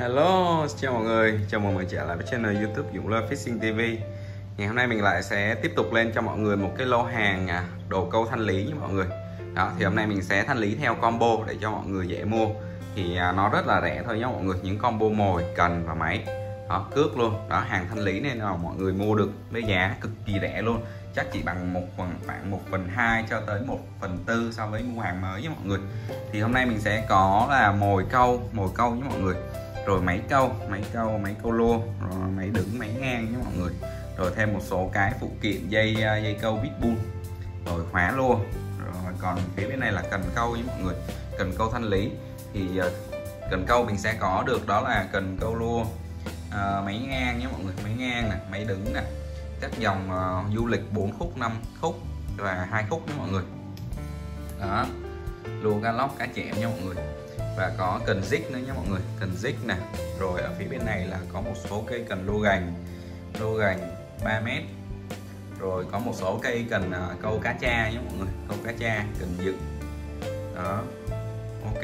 Hello, chào mọi người, chào mừng mọi người trở lại với channel youtube Dũng Lơ Fishing TV Ngày hôm nay mình lại sẽ tiếp tục lên cho mọi người một cái lô hàng à, đồ câu thanh lý với mọi người. Đó, thì hôm nay mình sẽ thanh lý theo combo để cho mọi người dễ mua. Thì à, nó rất là rẻ thôi nhé mọi người, những combo mồi, cần và máy. Đó, cước luôn, đó hàng thanh lý nên là mọi người mua được với giá cực kỳ rẻ luôn. Chắc chỉ bằng một phần khoảng 1 phần 2 cho tới 1 phần tư so với mua hàng mới với mọi người. Thì hôm nay mình sẽ có là mồi câu mồi câu với mọi người rồi máy câu máy câu máy câu lô, rồi máy đứng máy ngang nhé mọi người. Rồi thêm một số cái phụ kiện dây à, dây câu pitbull. Rồi khóa lô. rồi còn phía bên này là cần câu nhé mọi người. Cần câu thanh lý. Thì à, cần câu mình sẽ có được đó là cần câu lô, à, máy ngang nhé mọi người. Máy ngang này máy đứng này, các dòng uh, du lịch 4 khúc 5 khúc và hai khúc nhé mọi người. Đó. Lô galop lóc cá chẽm nha mọi người và có cần dích nữa nhé mọi người. Cần dích nè. Rồi ở phía bên này là có một số cây cần lô gành. Lô gành 3 mét. Rồi có một số cây cần uh, câu cá cha nhé mọi người. Câu cá cha cần dựng. Đó. Ok.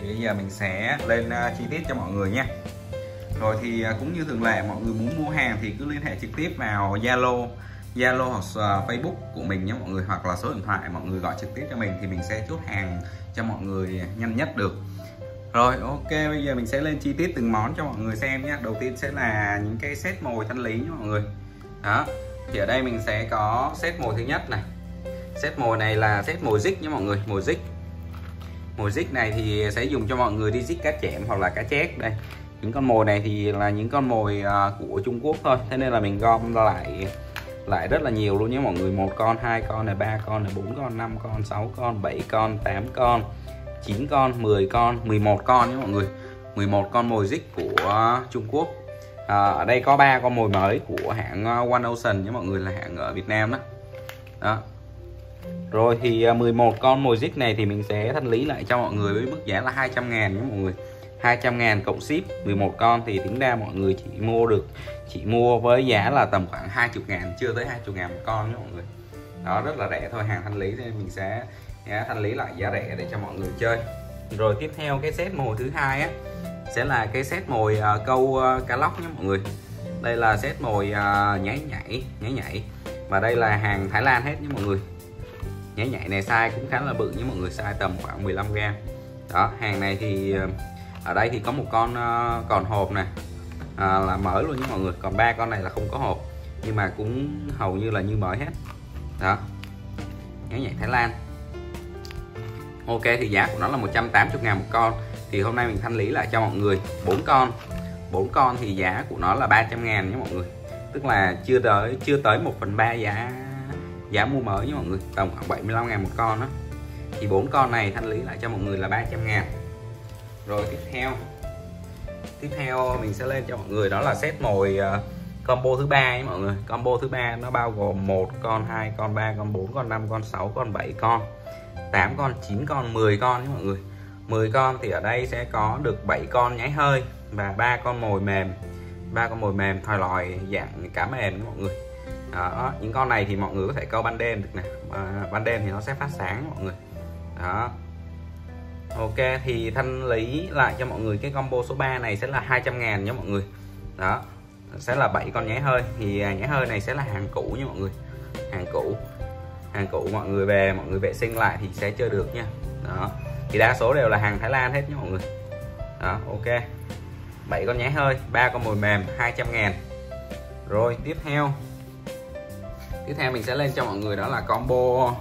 Thì bây giờ mình sẽ lên uh, chi tiết cho mọi người nha. Rồi thì uh, cũng như thường lệ mọi người muốn mua hàng thì cứ liên hệ trực tiếp vào Zalo Zalo hoặc Facebook của mình nhé mọi người hoặc là số điện thoại mọi người gọi trực tiếp cho mình thì mình sẽ chốt hàng cho mọi người nhanh nhất được rồi, ok, bây giờ mình sẽ lên chi tiết từng món cho mọi người xem nhé đầu tiên sẽ là những cái set mồi thanh lý nhé mọi người. Đó, thì ở đây mình sẽ có set mồi thứ nhất này. Set mồi này là set mồi dích nhé mọi người mồi dích mồi dích này thì sẽ dùng cho mọi người đi dích cá chẽm hoặc là cá chét đây. Những con mồi này thì là những con mồi à, của Trung Quốc thôi. Thế nên là mình gom lại lại rất là nhiều luôn nhé mọi người. Một con, hai con này, ba con này, bốn con, năm con, sáu con, bảy con, tám con. 9 con 10 con 11 con nhé mọi người. 11 con mồi dích của Trung Quốc. À, ở đây có ba con mồi mới của hãng à, One Ocean nhé mọi người là hãng ở Việt Nam đó. Đó. Rồi thì à, 11 con mồi dích này thì mình sẽ thanh lý lại cho mọi người với mức giá là 200 ngàn nhé mọi người. 200 ngàn cộng ship 11 con thì tính ra mọi người chỉ mua được chỉ mua với giá là tầm khoảng 20 ngàn chưa tới 20 ngàn một con nhé mọi người. Đó rất là rẻ thôi hàng thanh lý thì mình sẽ thanh lý lại giá rẻ để cho mọi người chơi. Rồi tiếp theo cái set mồi thứ hai á sẽ là cái set mồi uh, câu uh, cá lóc nhé mọi người. Đây là set mồi uh, nháy nhảy nháy nhảy. Và đây là hàng Thái Lan hết nhé mọi người. Nháy nhảy này size cũng khá là bự nhé mọi người size tầm khoảng 15 gram. Đó hàng này thì uh, ở đây thì có một con uh, còn hộp nè. Uh, là mở luôn nhé mọi người còn ba con này là không có hộp. Nhưng mà cũng hầu như là như mới hết. Đó nhảy nhảy Thái Lan ok thì giá của nó là 180 ngàn một con. Thì hôm nay mình thanh lý lại cho mọi người bốn con. Bốn con thì giá của nó là 300 ngàn nhé mọi người. Tức là chưa tới chưa tới 1 phần ba giá giá mua mới nhé mọi người. Tầm khoảng 75 ngàn một con đó thì bốn con này thanh lý lại cho mọi người là 300 ngàn. Rồi tiếp theo. Tiếp theo mình sẽ lên cho mọi người đó là set mồi uh, combo thứ ba nhé mọi người. combo thứ ba nó bao gồm một con hai con ba con bốn con năm con sáu con 7 con 8 con 9 con 10 con nhé mọi người. 10 con thì ở đây sẽ có được 7 con nháy hơi và ba con mồi mềm. Ba con mồi mềm thòi lòi dạng cá mềm nhé mọi người. Đó những con này thì mọi người có thể câu ban đêm được nè. À, ban đêm thì nó sẽ phát sáng mọi người. Đó. Ok thì thanh lý lại cho mọi người cái combo số 3 này sẽ là 200 ngàn nha mọi người. Đó sẽ là 7 con nhé hơi. Thì à, nhé hơi này sẽ là hàng cũ nha mọi người. Hàng cũ. Hàng cũ, mọi người về, mọi người vệ sinh lại thì sẽ chơi được nha. Đó. Thì đa số đều là hàng Thái Lan hết nha mọi người. Đó, ok. 7 con nhé hơi, ba con mồi mềm 200 ngàn. Rồi, tiếp theo. Tiếp theo mình sẽ lên cho mọi người đó là combo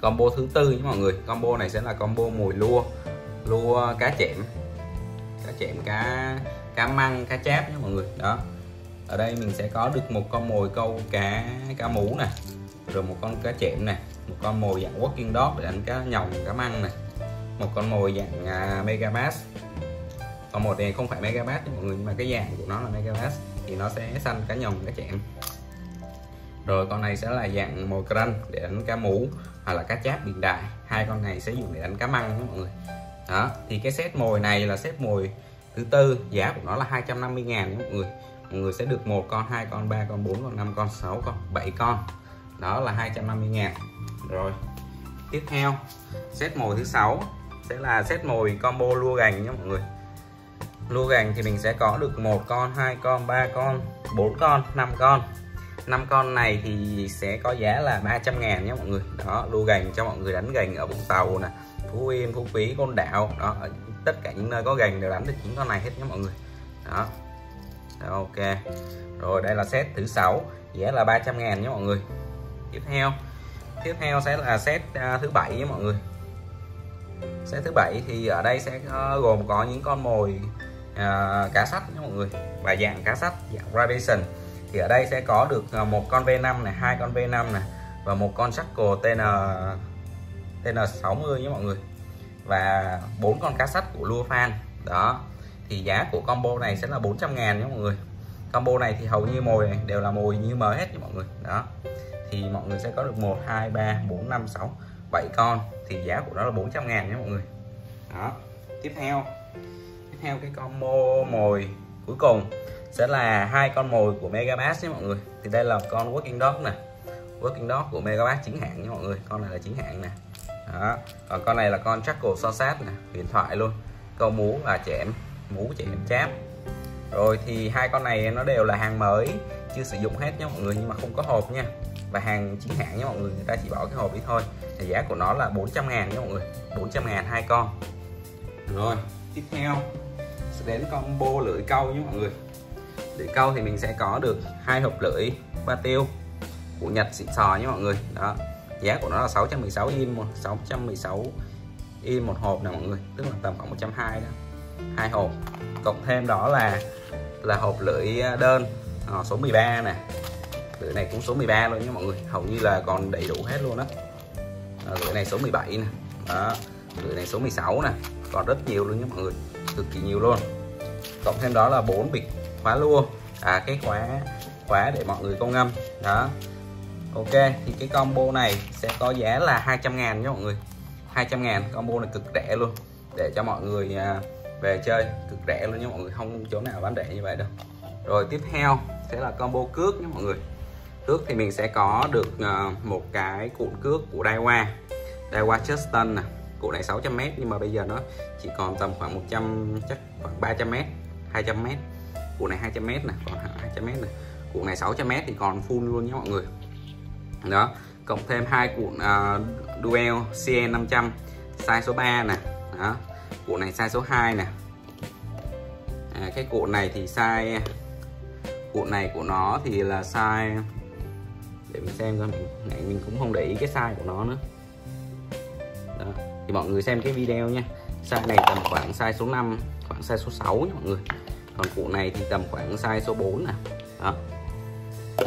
combo thứ tư nha mọi người. Combo này sẽ là combo mồi lua lua cá chẽm. Cá chẽm, cá cá măng cá cháp nha mọi người. Đó. Ở đây mình sẽ có được một con mồi câu cá cá mú này, rồi một con cá chẽm này, một con mồi dạng walking dog để đánh cá nhồng cá măng này, một con mồi dạng à, uh, mega bass con một này không phải mega bass mọi người nhưng mà cái dạng của nó là mega bass thì nó sẽ xanh cá nhồng cá chẽm rồi con này sẽ là dạng mồi cranh để đánh cá mú hoặc là cá cháp biển đại. Hai con này sẽ dùng để đánh cá măng nha mọi người. Đó thì cái set mồi này là set mồi thứ tư, giá của nó là 250 ngàn. Mọi người mọi người sẽ được một con, hai con, ba con, bốn con, năm con, sáu con, bảy con. Đó là 250 ngàn. Rồi, tiếp theo, set mồi thứ sáu sẽ là set mồi combo lua gành nha mọi người. Lua gành thì mình sẽ có được một con, hai con, ba con, bốn con, năm con. Năm con này thì sẽ có giá là 300 ngàn nhé mọi người. Đó, lua gành cho mọi người đánh gành ở Vũng Tàu nè. Phú Yên Phú Quý Côn Đảo. Đó tất cả những nơi có gành đều đánh được những con này hết nhé mọi người. Đó. Ok. Rồi đây là set thứ sáu. Giá là 300 ngàn nhé mọi người. Tiếp theo. Tiếp theo sẽ là set uh, thứ bảy nhé mọi người. Set thứ bảy thì ở đây sẽ uh, gồm có những con mồi uh, cá sắt nhé mọi người. Và dạng cá sắt dạng Robinson. Thì ở đây sẽ có được à, một con V5 này hai con V5 này và một con Shackle TN TN60 nhé mọi người. Và bốn con cá sắt của Lua Fan đó, thì giá của combo này sẽ là 400 ngàn nhé mọi người. Combo này thì hầu như mồi này đều là mồi như mới hết nha mọi người. Đó, thì mọi người sẽ có được 1 2 3 4 5 6 7 con. Thì giá của nó là 400 ngàn nhé mọi người. Đó, tiếp theo. Tiếp theo cái combo mồi cuối cùng sẽ là hai con mồi của Megabass nhé mọi người. Thì đây là con Working Dog nè. Working Dog của Megabass chính hãng nha mọi người. Con này là chính hãng nè đó. Còn con này là con Jackal so sát nè. Huyền thoại luôn. Câu mú và chẻm mú chẻm cháp. Rồi thì hai con này nó đều là hàng mới, chưa sử dụng hết nha mọi người, nhưng mà không có hộp nha. Và hàng chính hãng nha mọi người người ta chỉ bỏ cái hộp đi thôi. Thì giá của nó là 400 ngàn nha mọi người. 400 ngàn hai con. Rồi, tiếp theo sẽ đến combo lưỡi câu nhé mọi người. Lưỡi câu thì mình sẽ có được hai hộp lưỡi ba tiêu của Nhật xịn sò nhé mọi người. Đó giá của nó là 616 in một 616 in một hộp nè mọi người. Tức là tầm khoảng 120 đó. Hai hộp. Cộng thêm đó là là hộp lưỡi đơn à, số 13 nè. Lưỡi này cũng số 13 luôn nha mọi người. Hầu như là còn đầy đủ hết luôn đó à, ờ, lưỡi này số 17 nè. Đó. Lưỡi này số 16 nè. Còn rất nhiều luôn nha mọi người. Cực kỳ nhiều luôn. Cộng thêm đó là bốn bịch khóa lua. À cái khóa khóa để mọi người câu ngâm. Đó ok, thì cái combo này sẽ có giá là 200 ngàn nhé mọi người. 200 ngàn, combo này cực rẻ luôn. Để cho mọi người à, về chơi, cực rẻ luôn nha mọi người. Không chỗ nào bán rẻ như vậy đâu. Rồi, tiếp theo sẽ là combo cước nha mọi người. Cước thì mình sẽ có được à, một cái cuộn cước của Daiwa Daiwa Justin nè. Cụ này 600m nhưng mà bây giờ nó chỉ còn tầm khoảng 100 chắc khoảng 300m 200m cụ này 200m nè, còn 200m nè. Cụ này 600m thì còn full luôn nhé mọi người đó cộng thêm hai cuộn uh, Duel CN500 size số 3 nè. Đó cuộn này size số 2 nè. À, cái cuộn này thì size cuộn này của nó thì là size để mình xem coi mình, này mình cũng không để ý cái size của nó nữa. Đó. thì mọi người xem cái video nha. Size này tầm khoảng size số 5 khoảng size số 6 nha mọi người. Còn cụ này thì tầm khoảng size số 4 nè. Đó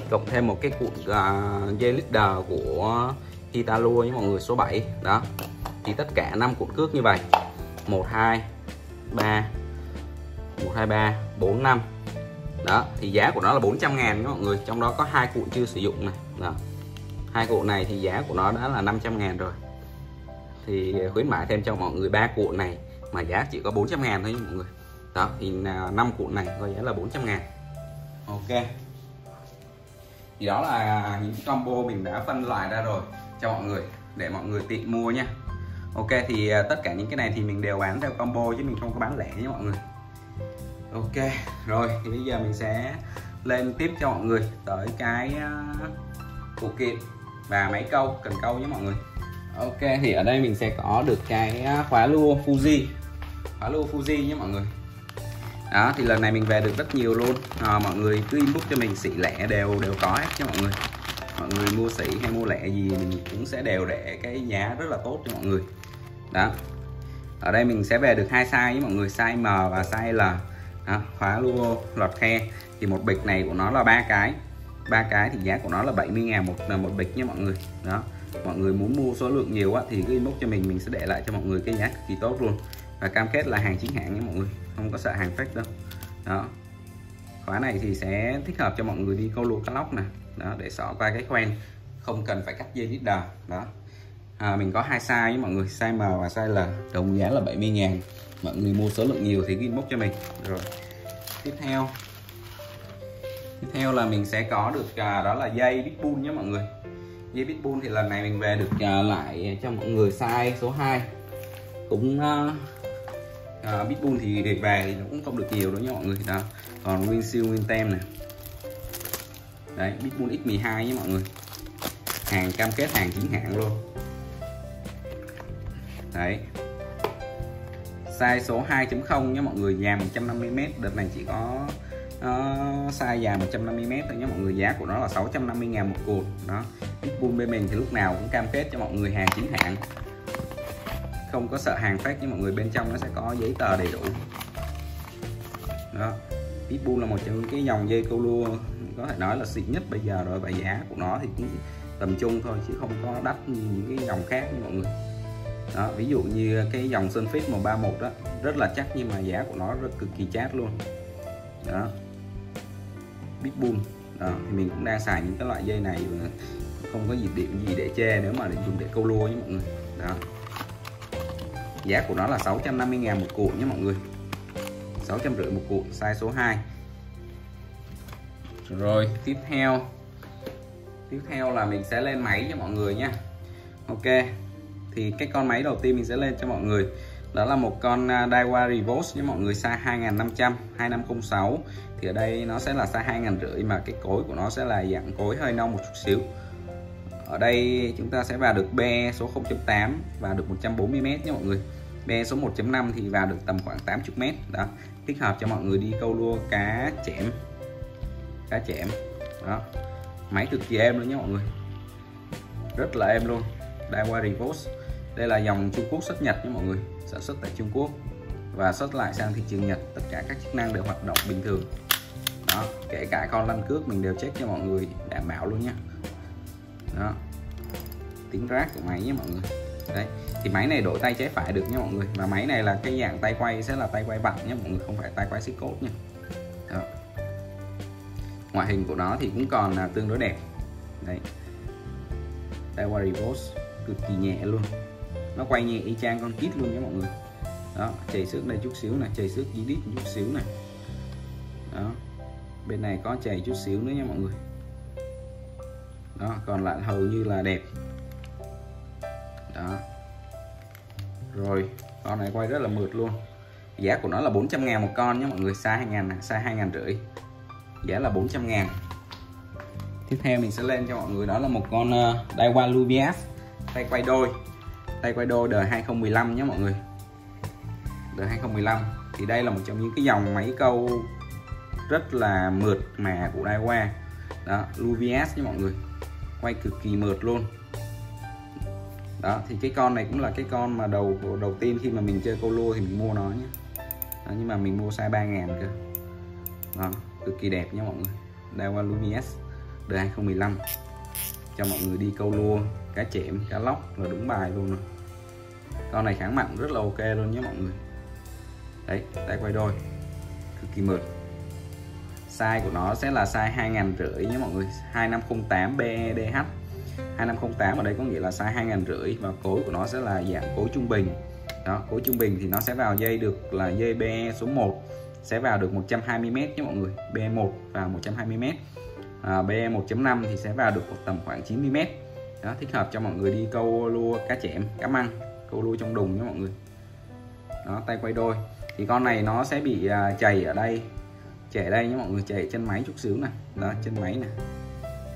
cộng thêm một cái cuộn uh, dây leader của Italo với mọi người số 7 đó. Thì tất cả 5 cuộn cước như vậy. 1 2 3 1 2 3 4 5 đó thì giá của nó là 400 ngàn các mọi người. Trong đó có hai cuộn chưa sử dụng này. Đó. hai cuộn này thì giá của nó đã là 500 ngàn rồi. Thì khuyến mại thêm cho mọi người ba cuộn này mà giá chỉ có 400 ngàn thôi mọi người. Đó thì à, 5 cuộn này có giá là 400 ngàn. Ok thì đó là những combo mình đã phân loại ra rồi cho mọi người, để mọi người tiện mua nha. Ok, thì à, tất cả những cái này thì mình đều bán theo combo chứ mình không có bán lẻ nhé mọi người. Ok, rồi, thì bây giờ mình sẽ lên tiếp cho mọi người tới cái à, phụ kiện và máy câu, cần câu nhé mọi người. Ok, thì ở đây mình sẽ có được cái à, khóa lua Fuji. Khóa lua Fuji nhé mọi người đó thì lần này mình về được rất nhiều luôn. À, mọi người cứ inbox cho mình xỉ lẻ đều đều có hết cho mọi người. Mọi người mua xỉ hay mua lẻ gì mình cũng sẽ đều để cái giá rất là tốt cho mọi người. Đó. Ở đây mình sẽ về được hai size với mọi người size M và size L. Đó, khóa lua lọt khe. Thì một bịch này của nó là ba cái. Ba cái thì giá của nó là 70 ngàn một ờ, một bịch nha mọi người. Đó. Mọi người muốn mua số lượng nhiều á, thì cứ inbox cho mình mình sẽ để lại cho mọi người cái giá cực kỳ tốt luôn và cam kết là hàng chính hãng nha mọi người không có sợ hàng fake đâu. Đó. Khóa này thì sẽ thích hợp cho mọi người đi câu lua cá lóc nè. Đó để xỏ qua cái khoen không cần phải cắt dây leader đó. À, mình có hai size với mọi người size M và size L. Đồng giá là 70 ngàn. Mọi người mua số lượng nhiều thì ghi inbox cho mình. Rồi. Tiếp theo. Tiếp theo là mình sẽ có được à, đó là dây bitbull nhé mọi người. Dây bitbull thì lần này mình về được à, lại cho mọi người size số 2 cũng à, à, Pitbull thì về về thì nó cũng không được nhiều đâu nha mọi người. Đó. Còn nguyên siêu nguyên tem này đấy Pitbull X12 nhé mọi người. Hàng cam kết hàng chính hãng luôn. Đấy. Size số 2.0 nhé mọi người. Dài 150m đợt này chỉ có uh, size dài 150m thôi nhé mọi người. Giá của nó là 650 ngàn một cột. Đó. Pitbull bên mình thì lúc nào cũng cam kết cho mọi người hàng chính hãng không có sợ hàng fake nhưng mọi người bên trong nó sẽ có giấy tờ đầy đủ. Đó. Pitbull là một trong những cái dòng dây câu lua có thể nói là xịn nhất bây giờ rồi, và giá của nó thì cũng tầm trung thôi, chứ không có đắt như những cái dòng khác như mọi người. Đó, ví dụ như cái dòng Sunfit 131 đó, rất là chắc nhưng mà giá của nó rất cực kỳ chát luôn. Đó. Pitbull. Đó, thì mình cũng đang xài những cái loại dây này mà không có gì điểm gì để che nếu mà để dùng để câu lua nhé mọi người. Đó giá của nó là 650 ngàn một cụ nhé mọi người. 650 một cụ, size số 2 rồi, tiếp theo. Tiếp theo là mình sẽ lên máy cho mọi người nha Ok, thì cái con máy đầu tiên mình sẽ lên cho mọi người, đó là một con à, Daiwa Revolt với mọi người, size 2500 2506 thì ở đây nó sẽ là size 2500 mà cái cối của nó sẽ là dạng cối hơi nông một chút xíu. Ở đây chúng ta sẽ vào được B số 0.8 và được 140m nha mọi người be số 1.5 thì vào được tầm khoảng 80m đó, thích hợp cho mọi người đi câu lua cá chẽm cá chẽm đó, máy cực kỳ êm luôn nhé mọi người. Rất là êm luôn. Daiwa Revolt đây là dòng Trung Quốc xuất Nhật nhé mọi người. Sản xuất tại Trung Quốc. Và xuất lại sang thị trường Nhật. Tất cả các chức năng đều hoạt động bình thường. Đó, kể cả con lăn cước mình đều check cho mọi người, đảm bảo luôn nhé. Đó, tiếng rác của máy nhé mọi người. Đấy thì máy này đổi tay trái phải được nhé mọi người. Và máy này là cái dạng tay quay, sẽ là tay quay bằng nhé mọi người, không phải tay quay xích cốt nha. Đó. ngoại hình của nó thì cũng còn là tương đối đẹp. Đấy. Quay rolex cực kỳ nhẹ luôn. Nó quay nhẹ y chang con kit luôn nhé mọi người. Đó, chảy xước đây chút xíu này, chảy xước dí đít chút xíu này. Đó. Bên này có chảy chút xíu nữa nha mọi người. Đó, còn lại hầu như là đẹp. Đó rồi con này quay rất là mượt luôn. Giá của nó là 400 ngàn một con nhé mọi người. Size 2 ngàn size 2 ngàn rưỡi. Giá là 400 ngàn. Tiếp theo mình sẽ lên cho mọi người. Đó là một con uh, Daiwa Lumias tay quay đôi. Tay quay đôi đời 2015 nhé mọi người. Đời 2015 thì đây là một trong những cái dòng máy câu rất là mượt mà của Daiwa. Đó Luvias nhé mọi người. Quay cực kỳ mượt luôn đó thì cái con này cũng là cái con mà đầu đầu tiên khi mà mình chơi câu lua thì mình mua nó nhé. Đó, nhưng mà mình mua size 3 ngàn cơ. Đó, cực kỳ đẹp nha mọi người. Dawa Lumias đời 2015 cho mọi người đi câu lua cá chẽm cá lóc là đúng bài luôn rồi. Con này kháng mặn rất là ok luôn nhé mọi người. Đấy tay quay đôi. Cực kỳ mượt. Size của nó sẽ là size 2500 nhé mọi người. 2508 BEDH 2508 ở đây có nghĩa là size 2500 và cối của nó sẽ là dạng cối trung bình. Đó cối trung bình thì nó sẽ vào dây được là dây BE số 1 sẽ vào được 120m nhé mọi người. BE1 vào 120m à, BE 1.5 thì sẽ vào được tầm khoảng 90m đó thích hợp cho mọi người đi câu lua cá chẽm cá măng câu lua trong đùng nhé mọi người. Đó tay quay đôi. Thì con này nó sẽ bị à, chảy ở đây chảy ở đây nhé mọi người chảy chân máy chút xíu nè. Đó chân máy nè.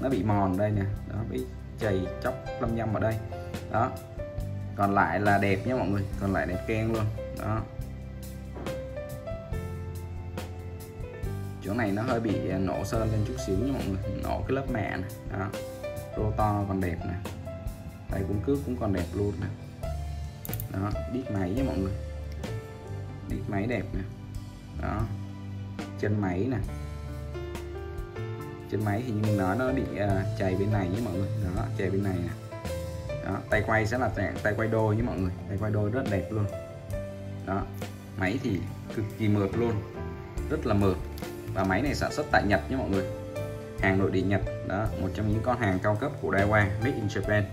Nó bị mòn đây nè. Đó bị chày chóc lâm nhâm ở đây. Đó. Còn lại là đẹp nhé mọi người. Còn lại đẹp keng luôn. Đó. Chỗ này nó hơi bị à, nổ sơn lên chút xíu nha mọi người. Nổ cái lớp mạ này đó. Rô to còn đẹp nè. Tay cũng cước cũng còn đẹp luôn nè. Đó. Đít máy nha mọi người. Đít máy đẹp nè. Đó. Chân máy nè trên máy thì như mình nói nó bị uh, chày bên này nhé mọi người. Đó chày bên này nè. Đó tay quay sẽ là tay quay đôi nhé mọi người. Tay quay đôi rất đẹp luôn. Đó máy thì cực kỳ mượt luôn. Rất là mượt. Và máy này sản xuất tại Nhật nhé mọi người. Hàng nội địa Nhật. Đó một trong những con hàng cao cấp của Daiwa made in Japan.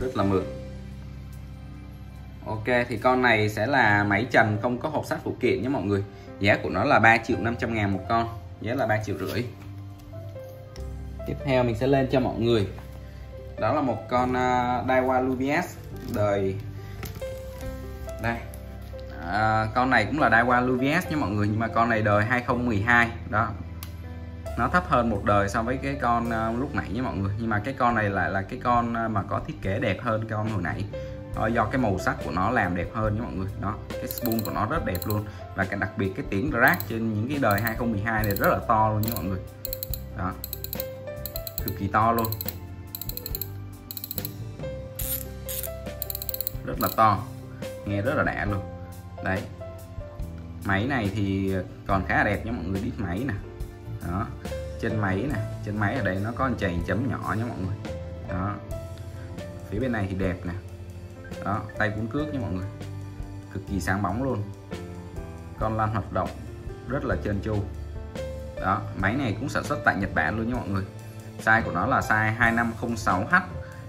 Rất là mượt. Ok thì con này sẽ là máy trần không có hộp sắt phụ kiện nhé mọi người giá của nó là 3 triệu 500 ngàn một con giá là 3 triệu rưỡi. Tiếp theo mình sẽ lên cho mọi người. Đó là một con uh, Daiwa Luvias đời. Đây. À, con này cũng là Daiwa Luvias nha mọi người nhưng mà con này đời 2012 đó. Nó thấp hơn một đời so với cái con uh, lúc nãy nha mọi người nhưng mà cái con này lại là cái con uh, mà có thiết kế đẹp hơn con hồi nãy. Ờ, do cái màu sắc của nó làm đẹp hơn nha mọi người. Đó, cái spoon của nó rất đẹp luôn. Và cái đặc biệt cái tiếng drag trên những cái đời 2012 này rất là to luôn nha mọi người. Đó, cực kỳ to luôn. Rất là to, nghe rất là đã luôn. Đấy, máy này thì còn khá là đẹp nha mọi người, đít máy nè. Đó, trên máy nè, trên máy ở đây nó có một chày chấm nhỏ nha mọi người. Đó, phía bên này thì đẹp nè đó, tay cuốn cước nha mọi người. Cực kỳ sáng bóng luôn. Con lan hoạt động rất là trơn tru. Đó, máy này cũng sản xuất tại Nhật Bản luôn nha mọi người. Size của nó là size 2506H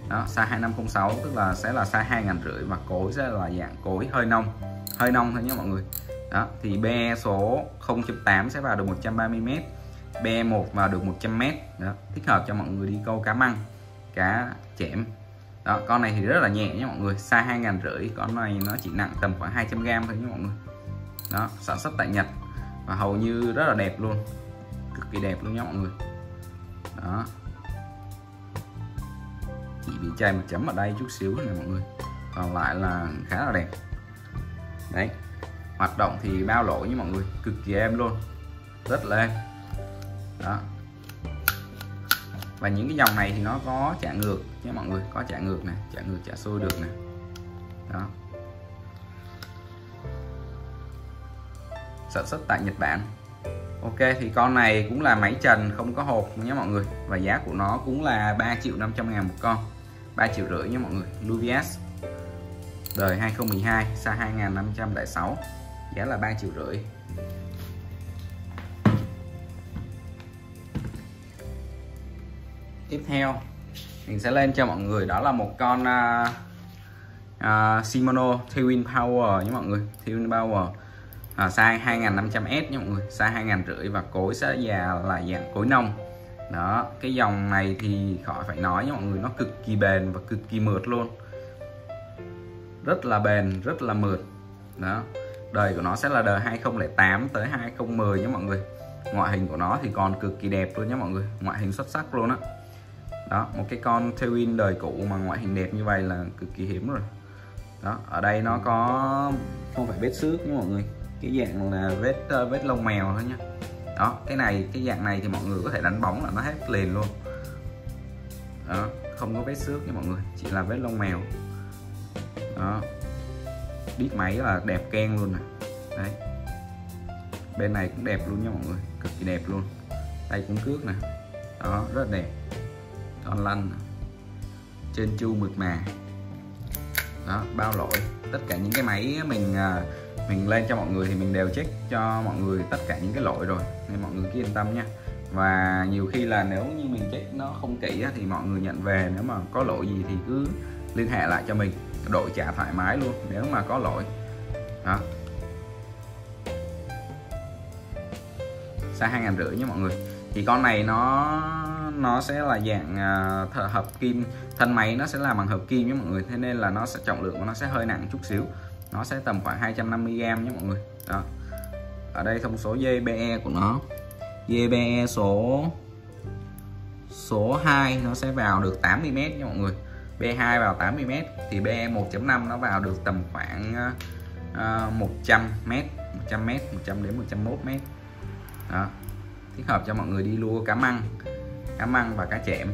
đó, size 2506 tức là sẽ là size hai ngàn rưỡi và cối sẽ là dạng cối hơi nông. Hơi nông thôi nhé mọi người. Đó, thì be số 0.8 sẽ vào được 130m be 1 vào được 100m đó, thích hợp cho mọi người đi câu cá măng, cá chẽm đó, con này thì rất là nhẹ nhé mọi người. Size hai ngàn rưỡi, con này nó chỉ nặng tầm khoảng 200g thôi nhé mọi người. Đó, sản xuất tại Nhật và hầu như rất là đẹp luôn. Cực kỳ đẹp luôn nhé mọi người. Đó. Chỉ bị chai một chấm ở đây chút xíu này mọi người. Còn lại là khá là đẹp. Đấy, hoạt động thì bao lỗ như mọi người. Cực kỳ em luôn. Rất là em đó và những cái dòng này thì nó có trả ngược nha mọi người, có trả ngược này trả ngược, trả xuôi được nè. Đó. Sản xuất tại Nhật Bản. Ok, thì con này cũng là máy trần, không có hộp nhé mọi người. Và giá của nó cũng là 3 triệu 500 ngàn một con. 3 triệu rưỡi nhé mọi người. Luvias đời 2012 xa 2506 giá là 3 triệu rưỡi. Tiếp theo mình sẽ lên cho mọi người. Đó là một con à, à, uh, uh, Shimano Twin Power nhé mọi người. Twin Power à, size 2500S nha mọi người. Size 2500 và cối sẽ già là dạng cối nông. Đó cái dòng này thì khỏi phải nói nha mọi người nó cực kỳ bền và cực kỳ mượt luôn. Rất là bền rất là mượt. Đó đời của nó sẽ là đời 2008 tới 2010 nhé mọi người. Ngoại hình của nó thì còn cực kỳ đẹp luôn nhé mọi người. Ngoại hình xuất sắc luôn á đó. một cái con Tailwind đời cũ mà ngoại hình đẹp như vậy là cực kỳ hiếm rồi. Đó ở đây nó có không phải vết xước nhé mọi người. Cái dạng là vết uh, vết lông mèo thôi nhá đó cái này cái dạng này thì mọi người có thể đánh bóng là nó hết liền luôn. Đó không có vết xước nha mọi người chỉ là vết lông mèo. Đó đít máy là đẹp keng luôn nè. Đấy. Bên này cũng đẹp luôn nha mọi người cực kỳ đẹp luôn. Tay cũng cước nè. Đó rất đẹp con lăn trên chu mượt mà. Đó, bao lỗi. Tất cả những cái máy mình à, mình lên cho mọi người thì mình đều check cho mọi người tất cả những cái lỗi rồi. Nên mọi người cứ yên tâm nha. Và nhiều khi là nếu như mình check nó không kỹ thì mọi người nhận về. Nếu mà có lỗi gì thì cứ liên hệ lại cho mình. Đổi trả thoải mái luôn, nếu mà có lỗi. Đó. Xa hai ngàn rưỡi nha mọi người. Thì con này nó nó sẽ là dạng uh, hợp kim thân máy nó sẽ là bằng hợp kim nhé mọi người. Thế nên là nó sẽ trọng lượng của nó sẽ hơi nặng chút xíu. Nó sẽ tầm khoảng 250g nhé mọi người. Đó. Ở đây thông số JBE của nó. JBE số số 2 nó sẽ vào được 80m nha mọi người. B2 vào 80m thì BE 1.5 nó vào được tầm khoảng uh, 100m 100m 100 đến 101m đó. Thích hợp cho mọi người đi lua cá măng cá măng và cá chẽm.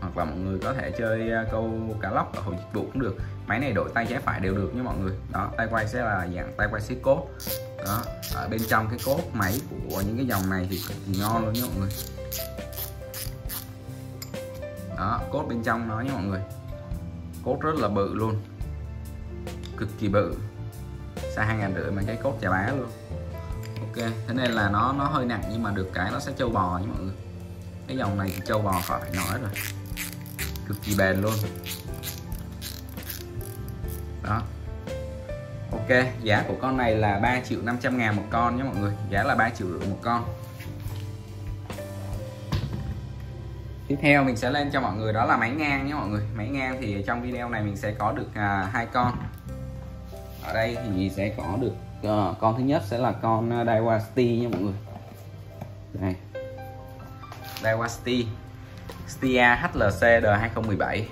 Hoặc là mọi người có thể chơi à, câu cá lóc ở hồ dịch vụ cũng được. Máy này đổi tay trái phải đều được nha mọi người. Đó, tay quay sẽ là dạng tay quay xích cốt. Đó, ở bên trong cái cốt máy của những cái dòng này thì cực kỳ ngon luôn nha mọi người. Đó, cốt bên trong nó nha mọi người. Cốt rất là bự luôn. Cực kỳ bự. Xa hai ngàn rưỡi mà cái cốt chà bá luôn. Ok, thế nên là nó nó hơi nặng nhưng mà được cái nó sẽ trâu bò nha mọi người cái dòng này thì trâu bò khỏi phải nói rồi. Cực kỳ bền luôn. Đó. Ok giá của con này là 3 triệu 500 ngàn một con nhé mọi người. Giá là 3 triệu rưỡi một con. Tiếp theo mình sẽ lên cho mọi người đó là máy ngang nhé mọi người. Máy ngang thì trong video này mình sẽ có được à, hai con. Ở đây thì sẽ có được uh, con thứ nhất sẽ là con Daiwa Sti nha mọi người đây Daiwa Sti Stia HLC D2017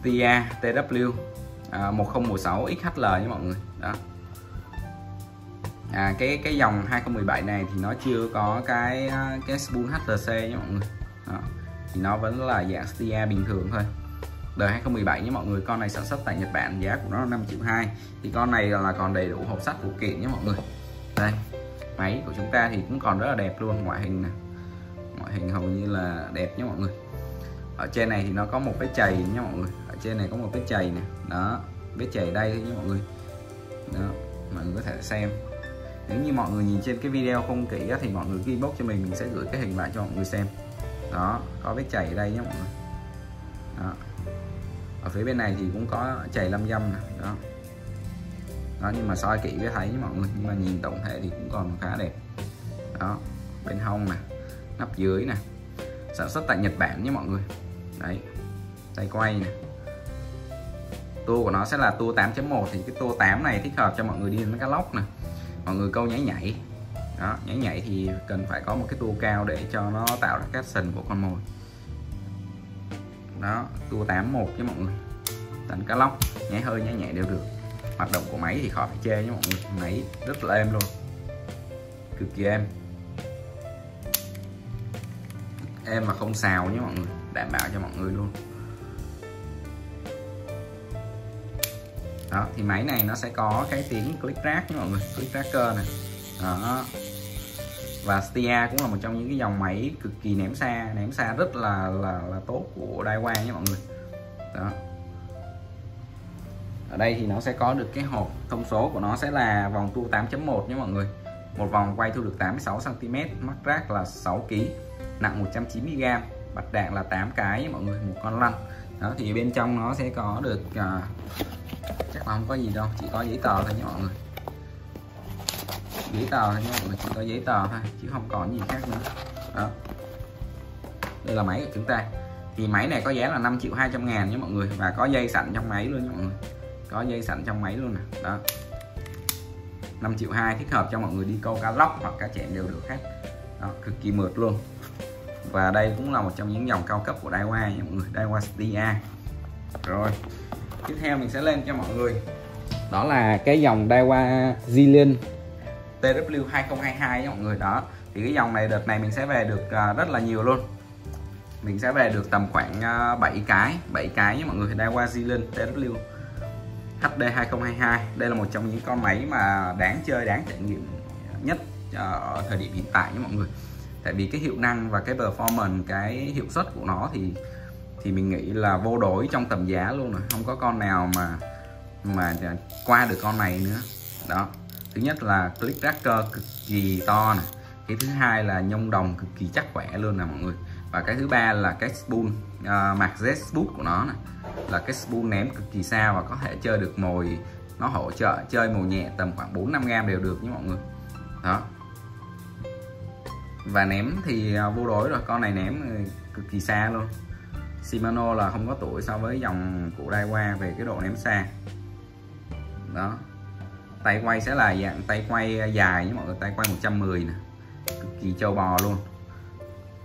Stia TW à, 1016 XHL nha mọi người. Đó. À, cái cái dòng 2017 này thì nó chưa có cái à, cái spoon HLC nha mọi người. Đó. thì nó vẫn là dạng Stia bình thường thôi. Đời 2017 nha mọi người con này sản xuất tại Nhật Bản giá của nó là 5 triệu 2 thì con này là còn đầy đủ hộp sắt phụ kiện nha mọi người. Đây máy của chúng ta thì cũng còn rất là đẹp luôn. Ngoại hình này ngoại hình hầu như là đẹp nhé mọi người. Ở trên này thì nó có một cái chày nhé mọi người. Ở trên này có một cái chày này đó, vết chày đây thôi nhé mọi người. Đó, mọi người có thể xem. Nếu như mọi người nhìn trên cái video không kỹ thì mọi người ghi bốc cho mình mình sẽ gửi cái hình lại cho mọi người xem. Đó, có vết chảy ở đây nhé mọi người. Đó. ở phía bên này thì cũng có chảy lâm dâm nè. Đó đó, nhưng mà soi kỹ mới thấy nhé mọi người. Nhưng mà nhìn tổng thể thì cũng còn khá đẹp. Đó, bên hông nè, nắp dưới nè. Sản xuất tại Nhật Bản nhé mọi người. Đấy, tay quay nè. Tua của nó sẽ là tua 8.1 thì cái tua 8 này thích hợp cho mọi người đi đến cá lóc nè. Mọi người câu nhảy nhảy. Đó nhảy nhảy thì cần phải có một cái tua cao để cho nó tạo ra các sần của con mồi. Đó, tua 81 với mọi người. Đánh cá lóc nhảy hơi nhảy nhảy đều được hoạt động của máy thì khỏi phải chê nhé mọi người. Máy rất là êm luôn. Cực kỳ êm. Êm mà không xào nhé mọi người. Đảm bảo cho mọi người luôn. Đó, thì máy này nó sẽ có cái tiếng click rác nha mọi người. Click tracker này. Đó. Và Stia cũng là một trong những cái dòng máy cực kỳ ném xa. Ném xa rất là là là tốt của Daiwa nha mọi người. Đó ở đây thì nó sẽ có được cái hộp thông số của nó sẽ là vòng tua 8.1 nhé mọi người. Một vòng quay thu được 86 cm mắc rác là 6 kg nặng 190 g bạch đạn là 8 cái mọi người một con lăn. Đó thì bên trong nó sẽ có được uh, chắc là không có gì đâu chỉ có giấy tờ thôi nha mọi người. Giấy tờ thôi nha mọi người chỉ có giấy tờ thôi chứ không còn gì khác nữa. Đó. Đây là máy của chúng ta. Thì máy này có giá là 5 triệu 200 ngàn nha mọi người và có dây sẵn trong máy luôn nha mọi người có dây sẵn trong máy luôn nè. Đó. 5 triệu 2 thích hợp cho mọi người đi câu cá lóc hoặc cá chẽm đều được hết. Đó, cực kỳ mượt luôn. Và đây cũng là một trong những dòng cao cấp của Daiwa nha mọi người Daiwa Stia. Rồi tiếp theo mình sẽ lên cho mọi người. Đó là cái dòng Daiwa Zillion TW 2022 nha mọi người. Đó thì cái dòng này đợt này mình sẽ về được à, rất là nhiều luôn. Mình sẽ về được tầm khoảng à, 7 cái 7 cái nha mọi người Daiwa Zillion TW HD 2022 đây là một trong những con máy mà đáng chơi, đáng trải nghiệm nhất ờ, ở thời điểm hiện tại nha mọi người. Tại vì cái hiệu năng và cái performance, cái hiệu suất của nó thì thì mình nghĩ là vô đối trong tầm giá luôn rồi. Không có con nào mà mà qua được con này nữa. Đó. Thứ nhất là click tracker cực kỳ to này cái thứ hai là nhông đồng cực kỳ chắc khỏe luôn nè mọi người. Và cái thứ ba là cái spoon Ờ, uh, mặt Z spool của nó này. Là cái spool ném cực kỳ xa và có thể chơi được mồi nó hỗ trợ chơi mồi nhẹ tầm khoảng 4 5 gram đều được nhé mọi người. Đó. Và ném thì ờ, vô đối rồi con này ném ờ, cực kỳ xa luôn. Shimano là không có tuổi so với dòng của Daiwa về cái độ ném xa. Đó. Tay quay sẽ là dạng tay quay dài nhé mọi người tay quay 110 nè. Cực kỳ trâu bò luôn.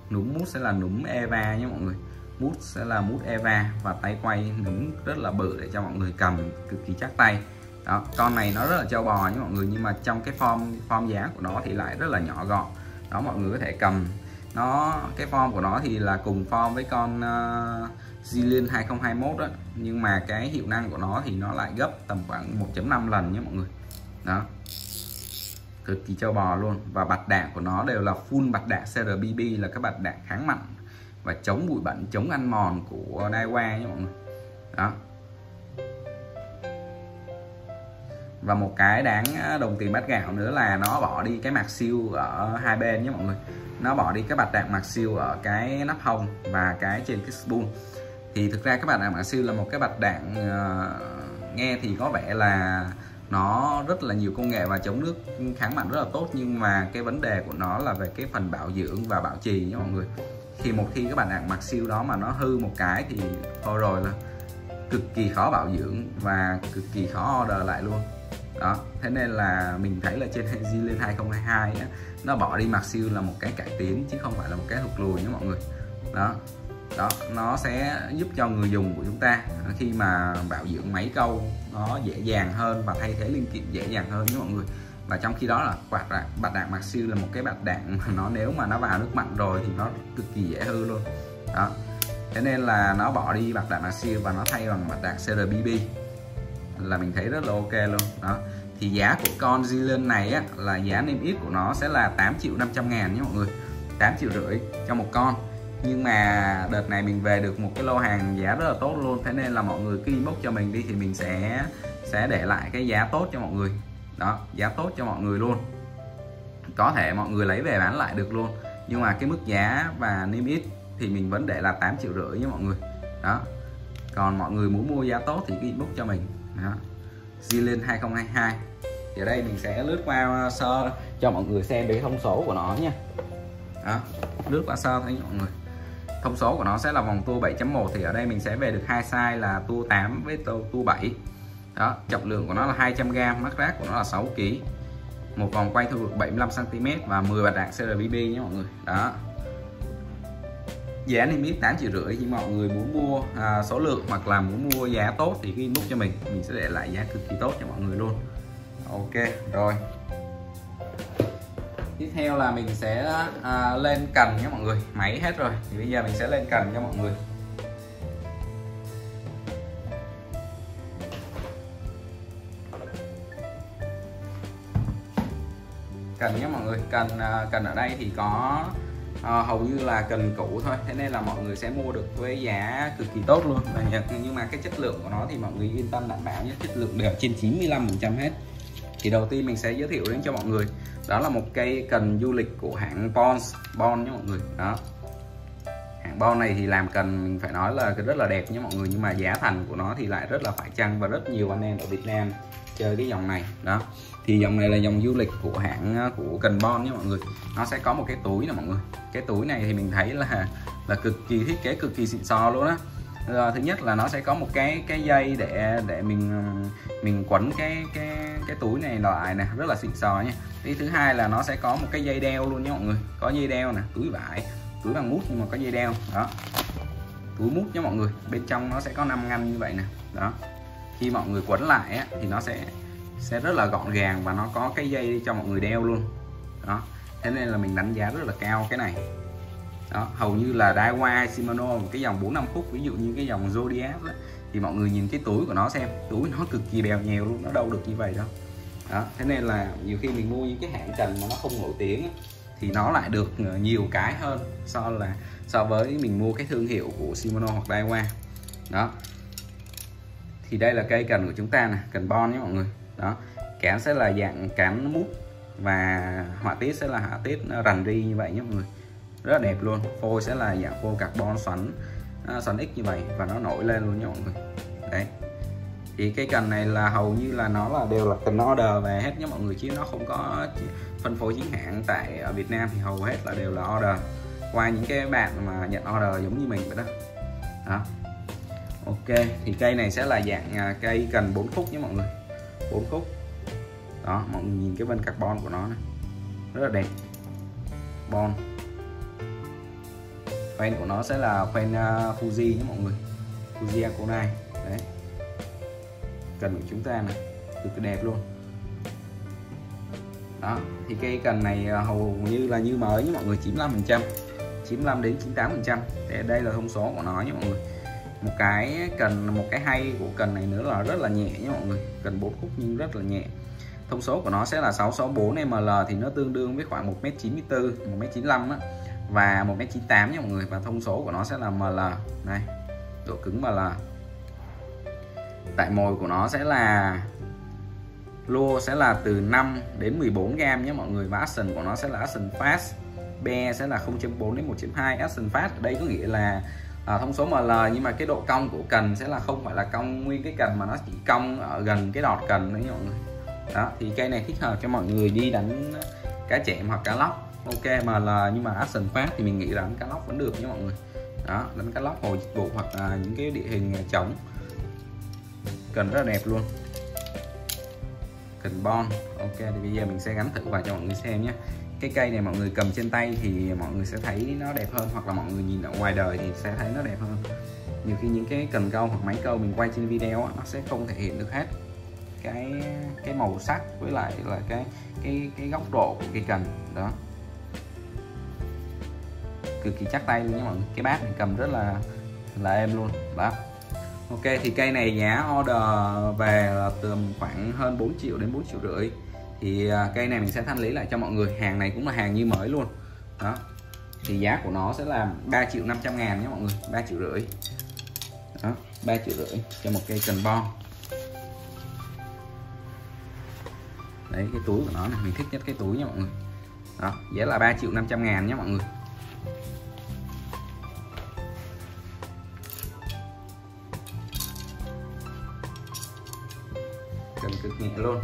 Núm mút sẽ là núm Eva nhé mọi người mút sẽ là mút Eva và tay quay đứng rất là bự để cho mọi người cầm cực kỳ chắc tay. Đó con này nó rất là trâu bò nhé mọi người nhưng mà trong cái form form giá của nó thì lại rất là nhỏ gọn. Đó mọi người có thể cầm. Nó cái form của nó thì là cùng form với con uh, Zillion 2021 đó nhưng mà cái hiệu năng của nó thì nó lại gấp tầm khoảng 1.5 lần nhé mọi người. Đó. Cực kỳ trâu bò luôn. Và bạch đạn của nó đều là full bạch đạn CRBB là các bạch đạn kháng mặn và chống bụi bẩn chống ăn mòn của Daiwa nhé mọi người. Đó. Và một cái đáng à, đồng tiền bát gạo nữa là nó bỏ đi cái mặt siêu ở hai bên nhé mọi người. Nó bỏ đi cái bạch đạn mặt siêu ở cái nắp hông và cái trên cái spoon. Thì thực ra các bạn đạn mặt siêu là một cái bạch đạn uh, nghe thì có vẻ là nó rất là nhiều công nghệ và chống nước kháng mặn rất là tốt nhưng mà cái vấn đề của nó là về cái phần bảo dưỡng và bảo trì nha mọi người khi một khi các bạn đặt mặt siêu đó mà nó hư một cái thì thôi rồi là cực kỳ khó bảo dưỡng và cực kỳ khó order lại luôn. Đó thế nên là mình thấy là trên Zillion 2022 á, nó bỏ đi mặt siêu là một cái cải tiến chứ không phải là một cái thụt lùi nha mọi người. Đó đó nó sẽ giúp cho người dùng của chúng ta khi mà bảo dưỡng máy câu nó dễ dàng hơn và thay thế linh kiện dễ dàng hơn nha mọi người và trong khi đó là quạt đạn bạc đạn mặt siêu là một cái bạc đạn mà nó nếu mà nó vào nước mặn rồi thì nó cực kỳ dễ hư luôn. Đó. Thế nên là nó bỏ đi bạc đạn mặt siêu và nó thay bằng bạc đạn CRBB là mình thấy rất là ok luôn. Đó. Thì giá của con Zillion này á, là giá niêm yết của nó sẽ là 8 triệu 500 ngàn nhé mọi người. 8 triệu rưỡi cho một con. Nhưng mà đợt này mình về được một cái lô hàng giá rất là tốt luôn. Thế nên là mọi người cứ inbox cho mình đi thì mình sẽ sẽ để lại cái giá tốt cho mọi người đó, giá tốt cho mọi người luôn. Có thể mọi người lấy về bán lại được luôn. Nhưng mà cái mức giá và niêm yết thì mình vẫn để là 8 triệu rưỡi nhé mọi người. Đó. Còn mọi người muốn mua giá tốt thì cứ inbox cho mình. Đó. Zillion 2022 thì ở đây mình sẽ lướt qua sơ cho mọi người xem về thông số của nó nha. Đó. Lướt qua sơ thấy mọi người. Thông số của nó sẽ là vòng tua 7.1 thì ở đây mình sẽ về được hai size là tua 8 với tua 7 đó trọng lượng của nó là 200g mắc rác của nó là 6 kg một vòng quay thu được 75 cm và 10 bạt đạn CRBB nhé mọi người. Đó. Giá niêm yết 8 triệu rưỡi nhưng mọi người muốn mua à, số lượng hoặc là muốn mua giá tốt thì ghi inbox cho mình. Mình sẽ để lại giá cực kỳ tốt cho mọi người luôn. Ok rồi. Tiếp theo là mình sẽ à, lên cần nhé mọi người. Máy hết rồi. Thì bây giờ mình sẽ lên cần cho mọi người. Cần nhé mọi người. Cần à, cần ở đây thì có à, hầu như là cần cũ thôi. Thế nên là mọi người sẽ mua được với giá cực kỳ tốt luôn. Và nhưng mà cái chất lượng của nó thì mọi người yên tâm đảm bảo nhé. Chất lượng đều trên 95 phần trăm hết. Thì đầu tiên mình sẽ giới thiệu đến cho mọi người. Đó là một cây cần du lịch của hãng Pons Bon nhé mọi người. Đó. Hãng Bon này thì làm cần mình phải nói là rất là đẹp nhé mọi người. Nhưng mà giá thành của nó thì lại rất là phải chăng và rất nhiều anh em ở Việt Nam chơi cái dòng này. Đó. Thì dòng này là dòng du lịch của hãng ờ, của cần bon nhé mọi người. Nó sẽ có một cái túi nè mọi người. Cái túi này thì mình thấy là là cực kỳ thiết kế cực kỳ xịn sò luôn á. Rồi, thứ nhất là nó sẽ có một cái cái dây để để mình ờ, mình quấn cái cái cái túi này lại nè rất là xịn sò nha cái thứ hai là nó sẽ có một cái dây đeo luôn nha mọi người. Có dây đeo nè túi vải túi bằng mút nhưng mà có dây đeo. Đó. Túi mút nha mọi người. Bên trong nó sẽ có 5 ngăn như vậy nè. Đó khi mọi người quấn lại á, thì nó sẽ sẽ rất là gọn gàng và nó có cái dây cho mọi người đeo luôn. Đó thế nên là mình đánh giá rất là cao cái này. Đó hầu như là Daiwa Shimano một cái dòng 4 5 phút ví dụ như cái dòng Zodiac đó, thì mọi người nhìn cái túi của nó xem túi nó cực kỳ bèo nhèo luôn nó đâu được như vậy đâu. Đó thế nên là nhiều khi mình mua những cái hãng cần mà nó không nổi tiếng thì nó lại được ờ, nhiều cái hơn so là so với mình mua cái thương hiệu của Shimano hoặc Daiwa đó thì đây là cây cần của chúng ta này cần bon nhé mọi người. Đó cán sẽ là dạng cán mút và họa tiết sẽ là họa tiết rằn ri như vậy nhé mọi người. Rất là đẹp luôn, phôi sẽ là dạng phôi carbon xoắn à, xoắn x như vậy và nó nổi lên luôn nha mọi người. Đấy. Thì cái cần này là hầu như là nó là đều là cần order về hết nhé mọi người, chứ nó không có phân phối chính hãng tại ở Việt Nam thì hầu hết là đều là order. Qua những cái bạn mà nhận order giống như mình vậy đó. Đó ok thì cây này sẽ là dạng à, cây cần 4 khúc nhé mọi người. 4 khúc. Đó mọi người nhìn cái vân carbon của nó này rất là đẹp. Bon. Fan của nó sẽ là fan uh, Fuji nhé mọi người. Fuji Akonai. Đấy. Cần của chúng ta này cực kỳ đẹp luôn. Đó thì cây cần này à, hầu như là như mới nhé mọi người. 95 phần trăm. 95 đến 98 phần trăm. Đây là thông số của nó nhé mọi người một cái cần, một cái hay của cần này nữa là rất là nhẹ nhé mọi người. Cần 4 khúc nhưng rất là nhẹ. Thông số của nó sẽ là 664 ml thì nó tương đương với khoảng 1m94 1m95 á. Và 1m98 nha mọi người. Và thông số của nó sẽ là ml này, độ cứng ml tại mồi của nó sẽ là, lô sẽ là từ 5 đến 14 gram nhé mọi người. Và action của nó sẽ là action fast. Be sẽ là 0.4 đến 1.2 action fast. Ở đây có nghĩa là à, thông số ML nhưng mà cái độ cong của cần sẽ là không phải là cong nguyên cái cần mà nó chỉ cong ở gần cái đọt cần đấy mọi người. Đó thì cây này thích hợp cho mọi người đi đánh cá chẹm hoặc cá lóc. Ok mà là nhưng mà action phát thì mình nghĩ là đánh cá lóc vẫn được nha mọi người. Đó đánh cá lóc hồ dịch vụ hoặc là những cái địa hình trống. Cần rất là đẹp luôn. Cần bon. Ok thì bây giờ mình sẽ gắn thử vào cho mọi người xem nhé cái cây này mọi người cầm trên tay thì mọi người sẽ thấy nó đẹp hơn, hoặc là mọi người nhìn ở ngoài đời thì sẽ thấy nó đẹp hơn. Nhiều khi những cái cần câu hoặc máy câu mình quay trên video nó sẽ không thể hiện được hết cái cái màu sắc với lại là cái cái cái góc độ của cây cần đó. Cực kỳ chắc tay luôn nha mọi người. Cái bát này cầm rất là là em luôn. Đó. Ok, thì cây này giá order về là từ khoảng hơn 4 triệu đến 4 triệu rưỡi thì à, cây này mình sẽ thanh lý lại cho mọi người. Hàng này cũng là hàng như mới luôn. Đó. Thì giá của nó sẽ là 3 triệu 500 ngàn nhé mọi người. 3 triệu rưỡi. Đó 3 triệu rưỡi cho một cây cần bon. Đấy, cái túi của nó này, mình thích nhất cái túi nha mọi người. Đó, giá là 3 triệu 500 ngàn nhé mọi người. Cần cực nhẹ luôn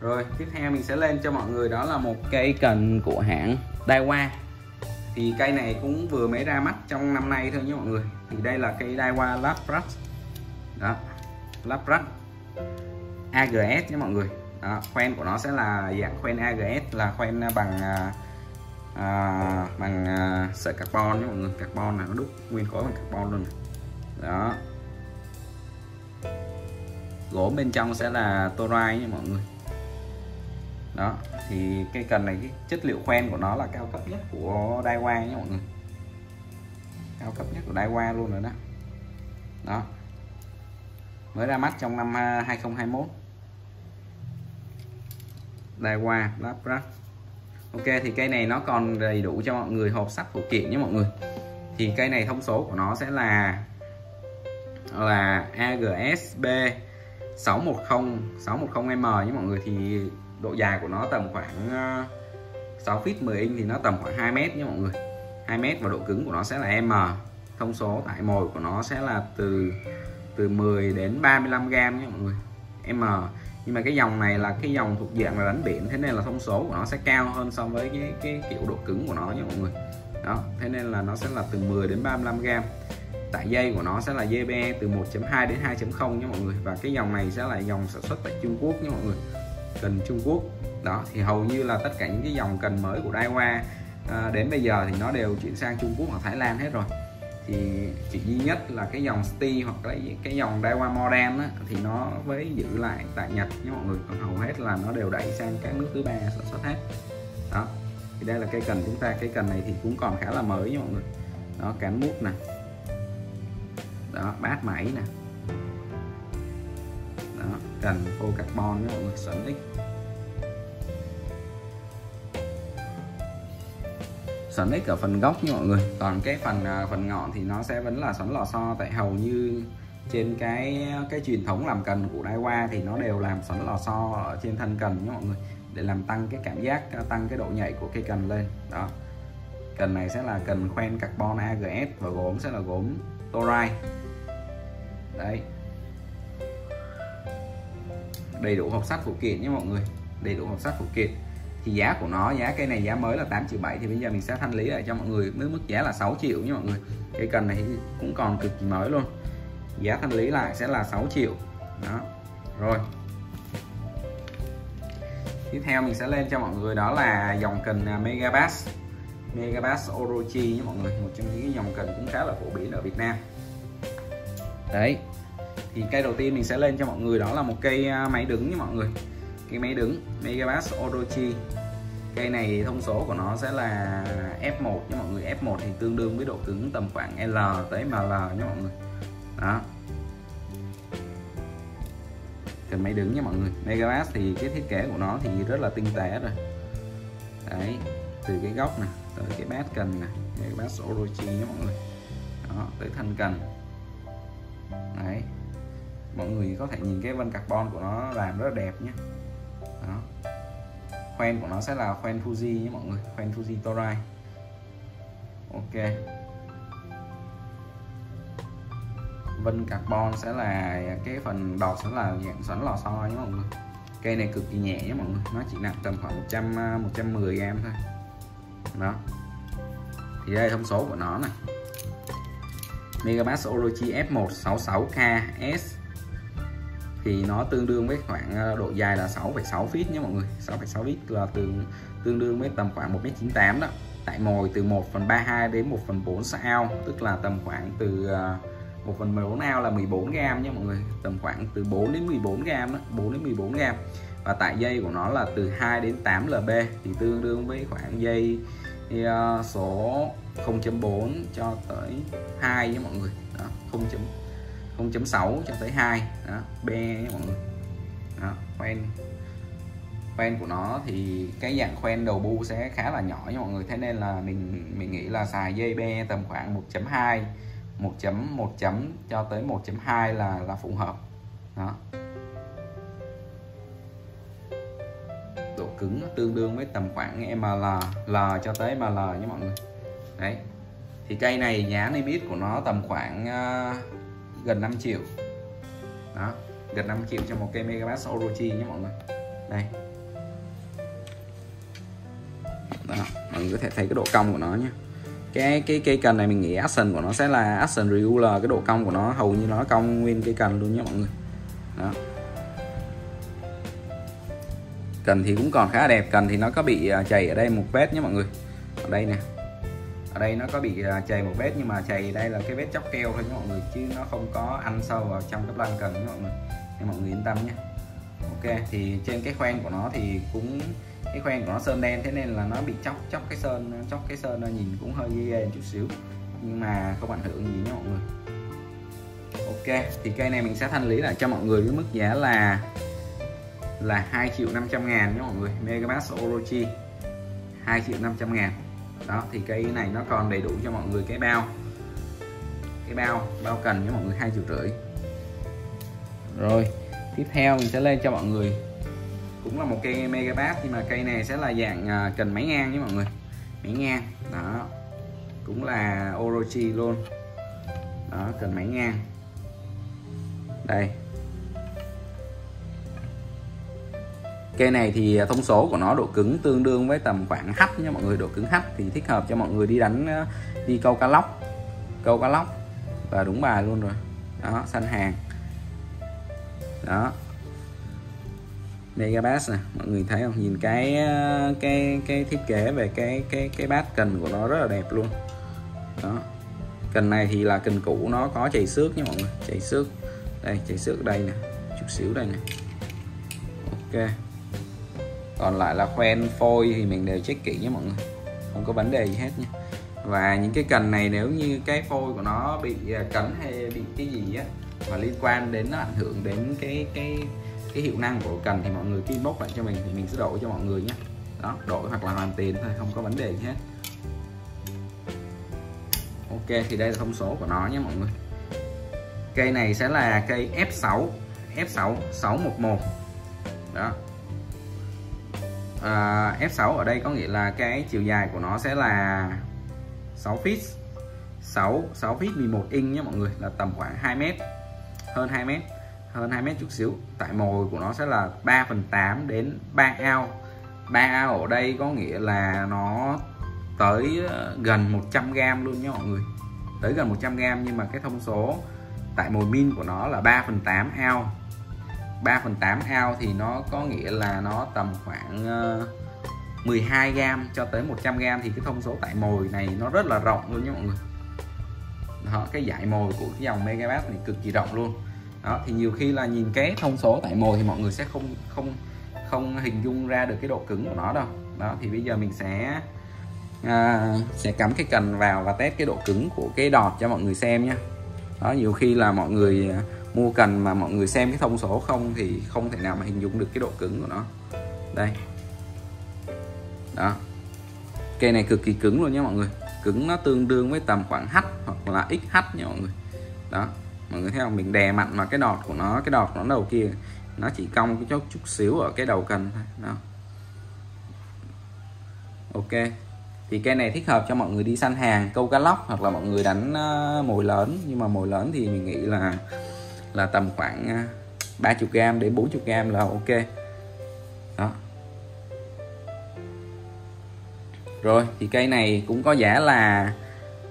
rồi tiếp theo mình sẽ lên cho mọi người đó là một cây cần của hãng Daiwa. Thì cây này cũng vừa mới ra mắt trong năm nay thôi nhé mọi người. Thì đây là cây Daiwa Lapras đó Lapras AGS nhé mọi người. Đó, khoen của nó sẽ là dạng khoen AGS là khoen à, bằng à, à, bằng à, sợi carbon nhé mọi người. Carbon là nó đúc nguyên khối bằng carbon luôn đó. Gỗ bên trong sẽ là torai nha mọi người đó, thì cây cần này, cái chất liệu khoen của nó là cao cấp nhất của Daiwa nhé mọi người. Cao cấp nhất của Daiwa luôn rồi đó. Đó. Mới ra mắt trong năm 2021 Daiwa Lapras Ok, thì cây này nó còn đầy đủ cho mọi người hộp sắt phụ kiện nhé mọi người. Thì cây này thông số của nó sẽ là là AGSB 610 610M nhé mọi người. Thì độ dài của nó tầm khoảng ờ, 6 feet 10 inch thì nó tầm khoảng 2 mét nhé mọi người. 2 mét và độ cứng của nó sẽ là M. Thông số tại mồi của nó sẽ là từ từ 10 đến 35 gram nhé mọi người. M. Nhưng mà cái dòng này là cái dòng thuộc dạng là đánh biển, thế nên là thông số của nó sẽ cao hơn so với cái cái kiểu độ cứng của nó nhé mọi người. Đó, thế nên là nó sẽ là từ 10 đến 35 gram. Tại dây của nó sẽ là JBE từ 1.2 đến 2.0 nhé mọi người. Và cái dòng này sẽ là dòng sản xuất tại Trung Quốc nhé mọi người cần Trung Quốc. Đó thì hầu như là tất cả những cái dòng cần mới của Daiwa à, đến bây giờ thì nó đều chuyển sang Trung Quốc hoặc Thái Lan hết rồi. Thì chỉ duy nhất là cái dòng Sti hoặc là cái dòng Daiwa Modern á, thì nó với giữ lại tại Nhật nhé mọi người còn hầu hết là nó đều đẩy sang các nước thứ ba sản xuất hết. Đó thì đây là cây cần chúng ta. Cây cần này thì cũng còn khá là mới nha mọi người. Đó cán mút nè. Đó bát máy nè cần phô carbon với mọi người sẵn x xoắn ích ở phần gốc nha mọi người. Còn cái phần à, phần ngọn thì nó sẽ vẫn là xoắn lò xo, tại hầu như trên cái cái truyền thống làm cần của Daiwa thì nó đều làm xoắn lò xo ở trên thân cần nha mọi người, để làm tăng cái cảm giác à, tăng cái độ nhạy của cây cần lên. Đó. Cần này sẽ là cần khoen carbon AGS và gốm sẽ là gốm torai đấy đầy đủ hộp sắt phụ kiện nhé mọi người. Đầy đủ hộp sắt phụ kiện. Thì giá của nó, giá cây này giá mới là 8 triệu 7 thì bây giờ mình sẽ thanh lý lại cho mọi người với mức giá là 6 triệu nhé mọi người. Cây cần này cũng còn cực kỳ mới luôn. Giá thanh lý lại sẽ là 6 triệu. Đó. Rồi. Tiếp theo mình sẽ lên cho mọi người đó là dòng cần à, Megabass. Megabass Orochi nhé mọi người. Một trong những dòng cần cũng khá là phổ biến ở Việt Nam. Đấy thì cây đầu tiên mình sẽ lên cho mọi người đó là một cây à, máy đứng nha mọi người. Cái máy đứng, Megabass Orochi. Cây này thông số của nó sẽ là F1 nha mọi người. F1 thì tương đương với độ cứng tầm khoảng L tới ML nhé mọi người. Đó. Cần máy đứng nha mọi người. Megabass thì cái thiết kế của nó thì rất là tinh tế rồi. Đấy, từ cái góc này tới cái bát cần này Megabass Orochi nha mọi người. Đó, tới thân cần. Đấy mọi người có thể nhìn cái vân carbon của nó làm rất là đẹp nhé. Đó. Khoen của nó sẽ là khoen Fuji nhé mọi người, khoen Fuji Torai. Ok. Vân carbon sẽ là cái phần đọt sẽ là dạng xoắn lò xo nhé mọi người. Cây này cực kỳ nhẹ nhé mọi người, nó chỉ nặng tầm khoảng 100 110 gram thôi. Đó. Thì đây thông số của nó này. Megabass Orochi F166K S thì nó tương đương với khoảng ờ, độ dài là 6,6 feet nhé mọi người. 6,6 feet là tương tương đương với tầm khoảng 1m98 đó. Tại mồi từ 1 phần 32 đến 1 phần 4 sao tức là tầm khoảng từ ờ, 1 phần 14 ao là 14 gram nhé mọi người. Tầm khoảng từ 4 đến 14 gram đó 4 đến 14 gram. Và tại dây của nó là từ 2 đến 8 lb thì tương đương với khoảng dây uh, số 0.4 cho tới 2 nhé mọi người. Đó 0.6 cho tới 2 đó B mọi người đó khoen khoen của nó thì cái dạng khoen đầu bu sẽ khá là nhỏ nha mọi người. Thế nên là mình mình nghĩ là xài dây be tầm khoảng 1.2 1.1 chấm cho tới 1.2 là là phù hợp. Đó. Độ cứng tương đương với tầm khoảng ML L cho tới ML nha mọi người. Đấy. Thì cây này giá niêm yết của nó tầm khoảng uh, gần 5 triệu. Đó gần 5 triệu cho một cây Megabass Orochi nhé mọi người. Đây. Đó, mọi người có thể thấy cái độ cong của nó nhé. Cái cái cây cần này mình nghĩ action của nó sẽ là action regular cái độ cong của nó hầu như nó cong nguyên cây cần luôn nhé mọi người. Đó. Cần thì cũng còn khá đẹp cần thì nó có bị à, chảy ở đây một vết nhé mọi người. Ở đây nè ở đây nó có bị à, chày một vết, nhưng mà chày đây là cái vết chóc keo thôi nha mọi người, chứ nó không có ăn sâu vào trong cái lăng cần nha mọi người. Nên mọi người yên tâm nhé. Ok, thì trên cái khoen của nó thì cũng, cái khoen của nó sơn đen, thế nên là nó bị chóc chóc cái sơn, chóc cái sơn nó nhìn cũng hơi ghê ghê chút xíu. Nhưng mà không ảnh hưởng gì nhé mọi người. Ok, thì cây này mình sẽ thanh lý lại cho mọi người với mức giá là là 2 triệu 500 ngàn nhé mọi người. Megabass Orochi 2 triệu 500 ngàn đó, thì cây này nó còn đầy đủ cho mọi người cái bao. Cái bao bao cần cho mọi người hai triệu rưỡi. Rồi, tiếp theo mình sẽ lên cho mọi người. Cũng là một cây megabass, nhưng mà cây này sẽ là dạng à, cần máy ngang với mọi người. Máy ngang, đó. Cũng là Orochi luôn. Đó, cần máy ngang. Đây. Cây này thì à, thông số của nó độ cứng tương đương với tầm khoảng H nha mọi người, độ cứng H thì thích hợp cho mọi người đi đánh à, đi câu cá lóc, câu cá lóc. Và đúng bài luôn rồi. Đó xanh hàng. Đó. Megabass nè, mọi người thấy không? Nhìn cái à, cái cái thiết kế về cái cái cái bát cần của nó rất là đẹp luôn. Đó. Cần này thì là cần cũ, nó có chảy xước nha mọi người. Chảy xước. Đây, chảy xước đây nè, chút xíu đây nè. Ok còn lại là khoen phôi thì mình đều check kỹ nhé mọi người. Không có vấn đề gì hết nha và những cái cần này nếu như cái phôi của nó bị à, cấn hay bị cái gì á, mà liên quan đến, nó ảnh hưởng đến cái cái cái hiệu năng của cần thì mọi người cứ inbox lại cho mình thì mình sẽ đổi cho mọi người nhé. Đó, đổi hoặc là hoàn tiền thôi, không có vấn đề gì hết. Ok, thì đây là thông số của nó nhé mọi người. Cây này sẽ là cây F6 F6 611 đó à, F6 ở đây có nghĩa là cái chiều dài của nó sẽ là 6 feet. 6 6 feet 11 inch nhé mọi người là tầm khoảng 2 mét hơn 2 mét hơn 2 mét chút xíu. Tại mồi của nó sẽ là 3 phần 8 đến 3 ao. 3 ao ở đây có nghĩa là nó tới ờ, gần 100 gram luôn nhé mọi người. Tới gần 100 gram nhưng mà cái thông số tại mồi min của nó là 3 phần 8 ao. 3 phần 8 ao thì nó có nghĩa là nó tầm khoảng ờ, 12 gram cho tới 100 gram. Thì cái thông số tại mồi này nó rất là rộng luôn nhé mọi người. Đó, cái dải mồi của cái dòng Megabass này cực kỳ rộng luôn. Đó thì nhiều khi là nhìn cái thông số tại mồi thì mọi người sẽ không không không hình dung ra được cái độ cứng của nó đâu. Đó thì bây giờ mình sẽ à, sẽ cắm cái cần vào và test cái độ cứng của cái đọt cho mọi người xem nhé. Đó nhiều khi là mọi người à, mua cần mà mọi người xem cái thông số không thì không thể nào mà hình dung được cái độ cứng của nó. Đây. Đó. Cây này cực kỳ cứng luôn nhé mọi người. Cứng nó tương đương với tầm khoảng H hoặc là XH nha mọi người. Đó. Mọi người thấy không? Mình đè mạnh mà cái đọt của nó, cái đọt của nó đầu kia. Nó chỉ cong cái chút chút xíu ở cái đầu cần thôi. Đó. Ok. Thì cây này thích hợp cho mọi người đi săn hàng, câu cá lóc hoặc là mọi người đánh ờ, mồi lớn. Nhưng mà mồi lớn thì mình nghĩ là là tầm khoảng à, 30 gram đến 40 gram là ok. Đó. Rồi, thì cây này cũng có giá là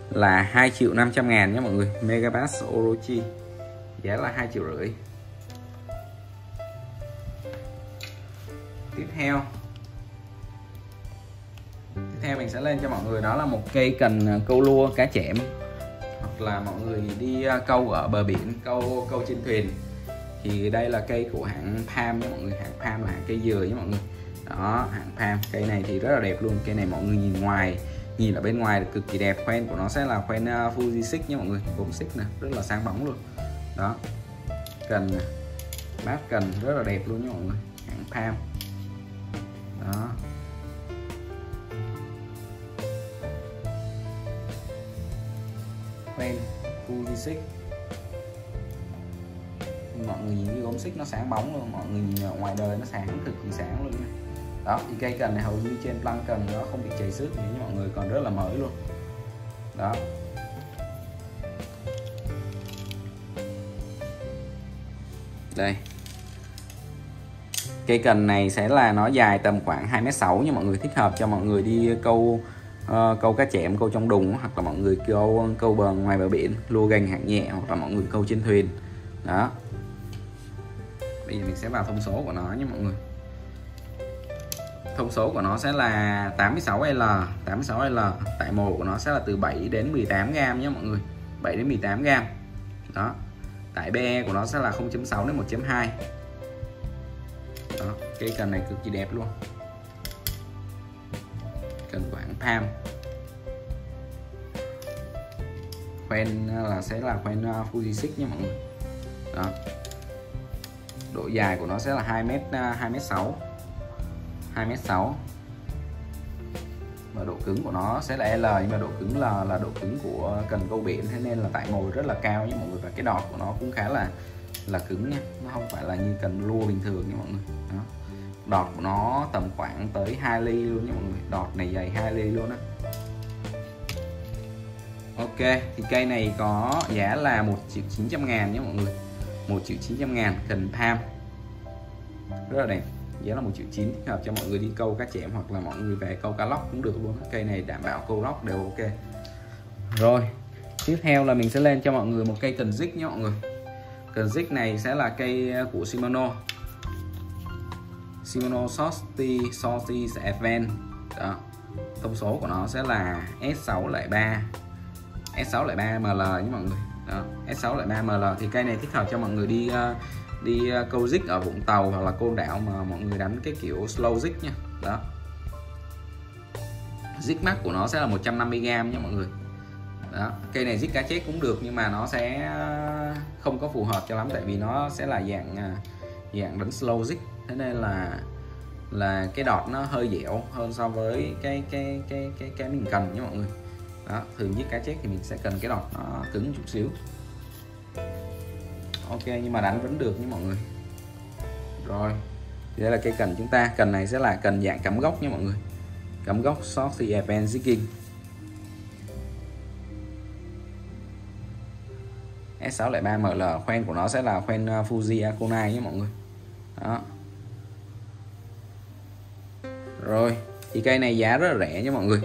là 2 triệu 500 ngàn nhé mọi người. Megabass Orochi. Giá là 2 triệu rưỡi. Tiếp theo. Tiếp theo mình sẽ lên cho mọi người. Đó là một cây cần à, câu lua cá chẽm là mọi người đi à, câu ở bờ biển, câu câu trên thuyền. Thì đây là cây của hãng Palm nha mọi người, hãng Palm là hãng cây dừa nha mọi người. Đó, hãng Palm cây này thì rất là đẹp luôn, cây này mọi người nhìn ngoài, nhìn ở bên ngoài cực kỳ đẹp khoen của nó sẽ là khoen à, Fuji xích nha mọi người bốn xích nè, rất là sáng bóng luôn. Đó, cần mát cần, rất là đẹp luôn nha mọi người, hãng Palm đó. Khoen Fuji mọi người nhìn cái gốm xích nó sáng bóng luôn, mọi người nhìn ở ngoài đời nó sáng cực kỳ sáng luôn nha. Đó, thì cây cần này hầu như trên lăng cần nó không bị chảy xước như mọi người còn rất là mới luôn. Đó. Đây. Cây cần này sẽ là nó dài tầm khoảng 2m6 nha mọi người, thích hợp cho mọi người đi câu uh, câu cá chẽm câu trong đùng hoặc là mọi người câu câu bờ ngoài bờ biển lua gành hạng nhẹ hoặc là mọi người câu trên thuyền. Đó. Bây giờ mình sẽ vào thông số của nó nhé mọi người. Thông số của nó sẽ là 86L 86L tại mồ của nó sẽ là từ 7 đến 18 gram nhé mọi người. 7 đến 18 gram đó. Tại BE của nó sẽ là 0.6 đến 1.2 đó. Cây cần này cực kỳ đẹp luôn cần quảng Palm khoen uh, là sẽ là khoen uh, Fuji 6 nha mọi người. Đó. Độ dài của nó sẽ là 2 m 2 m 6 2 m 6 và độ cứng của nó sẽ là L nhưng mà độ cứng là là độ cứng của cần câu biển thế nên là tại ngồi rất là cao nha mọi người. Và cái đọt của nó cũng khá là là cứng nha. Nó không phải là như cần lua bình thường nha mọi người. Đó đọt của nó tầm khoảng tới 2 ly luôn nha mọi người. Đọt này dày 2 ly luôn á. Ok, thì cây này có giá là 1 triệu 900 ngàn nhé mọi người. 1 triệu 900 ngàn, cần tham. Rất là đẹp. Giá là 1 triệu 9 thích hợp cho mọi người đi câu cá chẽm hoặc là mọi người về câu cá lóc cũng được luôn cây này đảm bảo câu lóc đều ok. Rồi, tiếp theo là mình sẽ lên cho mọi người một cây cần dích nhé mọi người. Cần dích này sẽ là cây của Shimano. Shimano sosti sosti Advance đó. Thông số của nó sẽ là S603 S603 ML nhé mọi người. Đó, S603 ML thì cây này thích hợp cho mọi người đi uh, đi ờ, câu dích ở Vũng Tàu hoặc là côn đảo mà mọi người đánh cái kiểu slow dích nha. Đó. Dích max của nó sẽ là 150g nha mọi người. Đó. Cây này dích cá chết cũng được nhưng mà nó sẽ ờ, không có phù hợp cho lắm tại vì nó sẽ là dạng dạng đánh slow dích thế nên là là cái đọt nó hơi dẻo hơn so với cái cái cái cái cái mình cần nha mọi người. Đó, thường giết cá chết thì mình sẽ cần cái đọt nó cứng chút xíu. Ok, nhưng mà đánh vẫn được nha mọi người. Rồi, thì đây là cây cần chúng ta. Cần này sẽ là cần dạng cắm gốc nha mọi người. Cắm gốc short thì Japan Zigging S603ML khoen của nó sẽ là khoen à, Fuji Akonai nhé mọi người. Đó rồi, thì cây này giá rất là rẻ nha mọi người.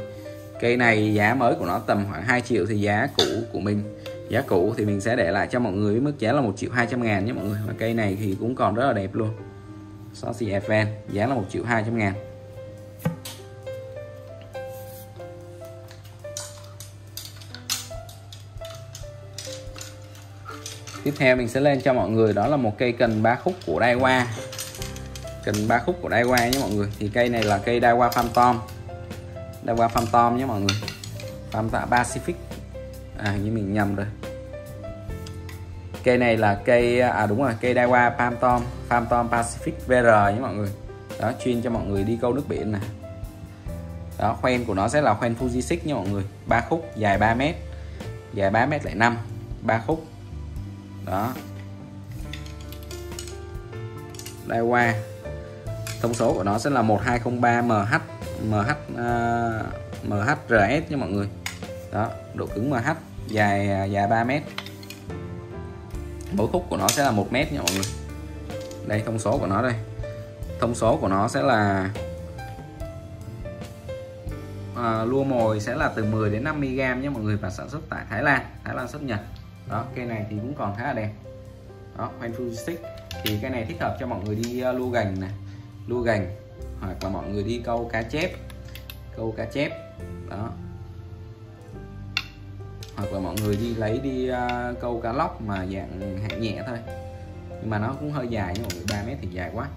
Cây này giá mới của nó tầm khoảng 2 triệu thì giá cũ của mình. Giá cũ thì mình sẽ để lại cho mọi người với mức giá là 1 triệu 200 ngàn nhé mọi người. Và cây này thì cũng còn rất là đẹp luôn. Saucy Advent, giá là 1 triệu 200 ngàn. Tiếp theo mình sẽ lên cho mọi người, đó là một cây cần ba khúc của Daiwa cần ba khúc của Daiwa nhé mọi người. Thì cây này là cây Daiwa Phantom Daiwa Phantom nhé mọi người. Phantom Pacific. À như mình nhầm rồi. Cây này là cây à đúng rồi, cây Daiwa Phantom Phantom Pacific VR nhé mọi người. Đó, chuyên cho mọi người đi câu nước biển nè. Đó, khoen của nó sẽ là khoen Fuji 6 nha mọi người. Ba khúc dài 3 mét. Dài 3 mét lại 5 ba khúc. Đó. Daiwa thông số của nó sẽ là 1203 MH MH uh, MHRS nha mọi người. Đó độ cứng MH dài à, dài 3 mét. Mỗi khúc của nó sẽ là một mét nha mọi người. Đây thông số của nó đây. Thông số của nó sẽ là à, lua mồi sẽ là từ 10 đến 50 gram nhé mọi người và sản xuất tại Thái Lan Thái Lan xuất Nhật. Đó cây này thì cũng còn khá là đẹp. Đó khoen stick. Thì cái này thích hợp cho mọi người đi uh, lua gành này lua gành hoặc là mọi người đi câu cá chép. Câu cá chép đó. Hoặc là mọi người đi lấy đi uh, câu cá lóc mà dạng hạng nhẹ thôi. Nhưng mà nó cũng hơi dài nhưng mọi người 3 mét thì dài quá.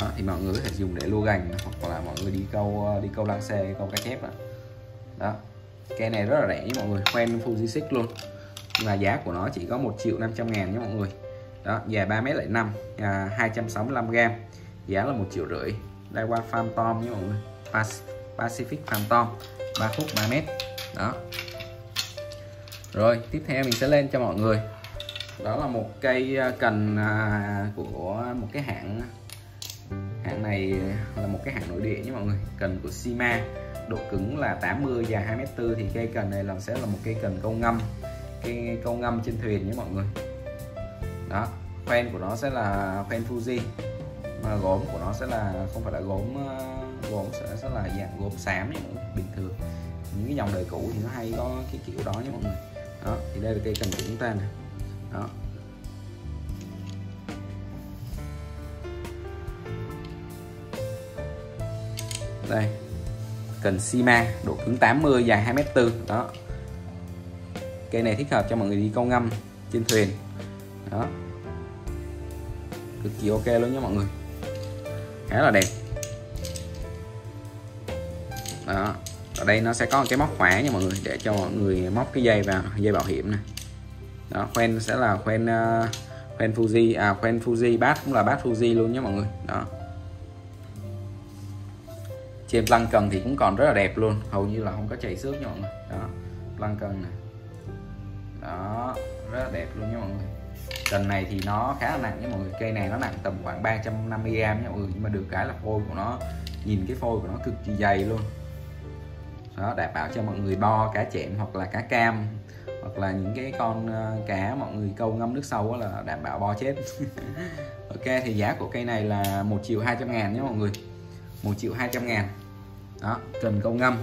Đó, thì mọi người có thể dùng để lua gành hoặc là mọi người đi câu à, đi câu lăng xe câu cá chép đó, đó. cây này rất là rẻ với mọi người khoen Fuji 6 luôn. Nhưng mà giá của nó chỉ có 1 triệu 500 ngàn nhé mọi người. Đó dài 3 mét lại 5 à, 265 gram giá là một triệu rưỡi. Đây qua Farm Tom nhé mọi người. Pacific Farm Tom. 3 phút 3 mét. Đó. Rồi, tiếp theo mình sẽ lên cho mọi người. Đó là một cây à, cần à, của một cái hãng. Hãng này là một cái hãng nội địa nhé mọi người. Cần của Sima. Độ cứng là 80 dài 2m4 thì cây cần này là sẽ là một cây cần câu ngâm. Cây câu ngâm trên thuyền nhé mọi người. Đó, khoen của nó sẽ là khoen Fuji mà gốm của nó sẽ là không phải là gốm ờ, gốm sẽ, sẽ là dạng gốm xám như bình thường. Những cái dòng đời cũ thì nó hay có cái kiểu đó nha mọi người. Đó thì đây là cây cần của chúng ta này đó. Đây cần Sima độ cứng 80 dài 2m4 đó. Cây này thích hợp cho mọi người đi câu ngâm trên thuyền. Đó. Cực kỳ ok luôn nha mọi người khá là đẹp. Đó ở đây nó sẽ có một cái móc khóa nha mọi người để cho mọi người móc cái dây vào dây bảo hiểm này đó khoen sẽ là khoen uh, khoen Fuji à khoen Fuji bát cũng là bát Fuji luôn nhé mọi người. Đó. Trên lăng cần thì cũng còn rất là đẹp luôn hầu như là không có chảy xước nha mọi người. Đó lăng cần này đó rất là đẹp luôn nha mọi người cần này thì nó khá là nặng nha mọi người. Cây này nó nặng tầm khoảng 350 g nha mọi người. Nhưng mà được cái là phôi của nó nhìn cái phôi của nó cực kỳ dày luôn. Đó đảm bảo cho mọi người bo cá chẹm hoặc là cá cam hoặc là những cái con ờ, cá mọi người câu ngâm nước sâu là đảm bảo bo chết. Ok thì giá của cây này là 1 triệu 200 ngàn nhé mọi người. 1 triệu 200 ngàn. Đó cần câu ngâm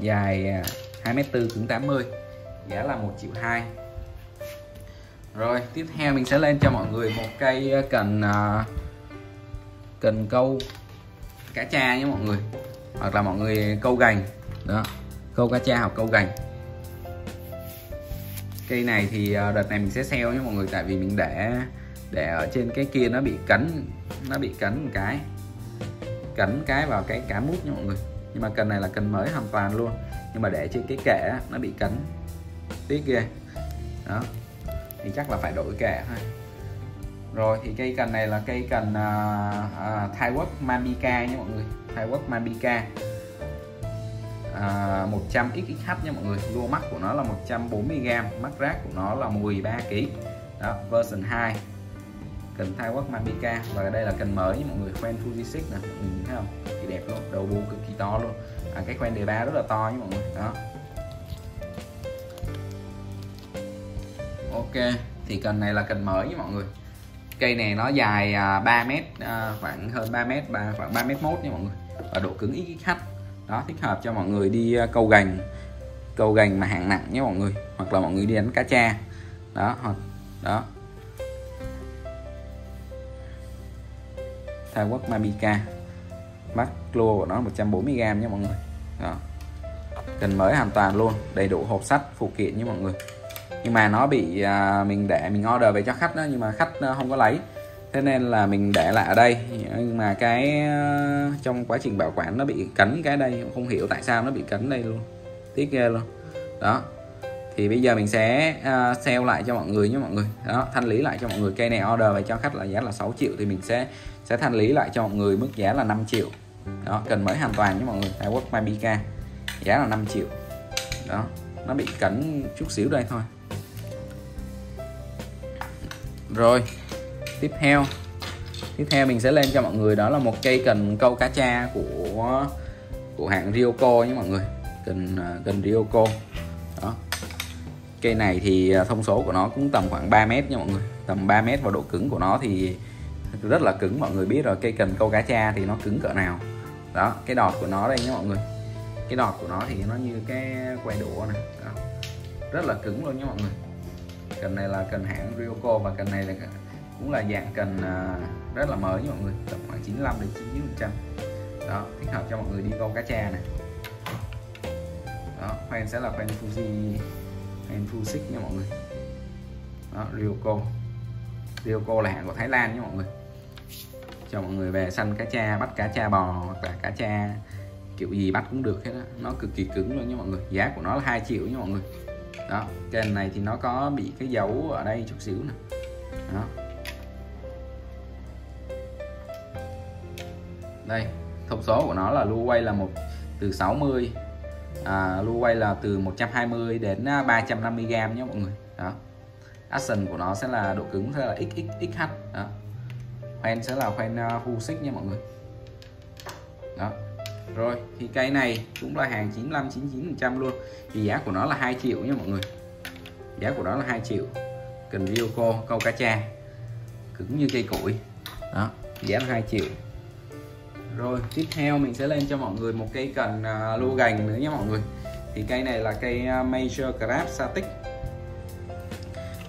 dài 2m4 à, cứng 80 giá là 1 triệu 2 rồi, tiếp theo mình sẽ lên cho mọi người một cây ờ, cần ờ, cần câu cá cha nhé mọi người. Hoặc là mọi người câu gành. Đó, câu cá cha hoặc câu gành. Cây này thì ờ, đợt này mình sẽ sale nhé mọi người, tại vì mình để để ở trên cái kia nó bị cắn nó bị cắn một cái. Cắn cái vào cái cá mút nha mọi người. Nhưng mà cần này là cần mới hoàn toàn luôn. Nhưng mà để trên cái kệ nó bị cắn tiếc ghê. Đó thì chắc là phải đổi kệ thôi. Rồi thì cây cần này là cây cần uh, uh, Thai Quốc Mamika nha mọi người. Thai Quốc Mamika uh, à, 100 XXH nha mọi người. Lua mắt của nó là 140g mắt rác của nó là 13kg đó version 2 cần thai quốc Mamika và đây là cần mới nha mọi người. Quen Fuji 6 nè. Mình thấy không? Thì đẹp luôn đầu bu cực kỳ to luôn. À, cái quen đề ba rất là to nha mọi người. Đó. Ok thì cần này là cần mới nha mọi người. Cây này nó dài à, 3 mét à, khoảng hơn 3 mét 3, khoảng 3 mét mốt nha mọi người. Và độ cứng XXH đó thích hợp cho mọi người đi à, câu gành. Câu gành mà hạng nặng nhé mọi người. Hoặc là mọi người đi đánh cá cha. Đó hoặc đó. Thai Quốc Mamika mắt lua của nó 140g nhé mọi người. Đó. cần mới hoàn toàn luôn. Đầy đủ hộp sắt phụ kiện nhé mọi người nhưng mà nó bị à, mình để mình order về cho khách đó nhưng mà khách à, không có lấy. Thế nên là mình để lại ở đây. Nhưng mà cái à, trong quá trình bảo quản nó bị cấn cái đây. Không hiểu tại sao nó bị cấn đây luôn. Tiếc ghê luôn. Đó. Thì bây giờ mình sẽ uh, sale lại cho mọi người nhé mọi người. Đó thanh lý lại cho mọi người. Cây này order về cho khách là giá là 6 triệu thì mình sẽ sẽ thanh lý lại cho mọi người mức giá là 5 triệu. Đó cần mới hoàn toàn nhé mọi người. Tại Work Mabika giá là 5 triệu. Đó nó bị cấn chút xíu đây thôi rồi, tiếp theo. Tiếp theo mình sẽ lên cho mọi người đó là một cây cần câu cá cha của của hãng Ryoko nhé mọi người. Cần à, cần Ryoko đó. Cây này thì à, thông số của nó cũng tầm khoảng 3 mét nha mọi người. Tầm 3 mét và độ cứng của nó thì rất là cứng, mọi người biết rồi. Cây cần câu cá cha thì nó cứng cỡ nào. Đó, cái đọt của nó đây nhé mọi người. Cái đọt của nó thì nó như cái quay đũa này. Đó. rất là cứng luôn nhé mọi người cần này là cần hãng Ryoko và cần này là cũng là dạng cần à, rất là mới nha mọi người. Tầm khoảng 95 đến 99 phần trăm. Đó, thích hợp cho mọi người đi câu cá tra này đó khoen sẽ là khoen Fuji khoen Fuji nha mọi người. Đó Ryoko Ryoko là hãng của Thái Lan nha mọi người. Cho mọi người về săn cá cha, bắt cá cha bò hoặc là cá cha kiểu gì bắt cũng được hết đó nó cực kỳ cứng luôn nha mọi người. Giá của nó là 2 triệu nha mọi người đó kênh này thì nó có bị cái dấu ở đây chút xíu nè. Đó. Đây thông số của nó là lưu quay là một từ 60 à, lưu quay là từ 120 đến à, 350 g nhé mọi người. Đó. Action của nó sẽ là độ cứng sẽ là xxxh đó. Khoen sẽ là khoen à, uh, full xích nha mọi người. Đó rồi thì cây này cũng là hàng 95 99 trăm luôn. Thì giá của nó là 2 triệu nha mọi người. Giá của nó là 2 triệu. Cần Ryoko câu cá cha. Cứng như cây củi. Đó giá là 2 triệu. Rồi tiếp theo mình sẽ lên cho mọi người một cây cần à, uh, lua gành nữa nhé mọi người. Thì cây này là cây uh, Major Crab Static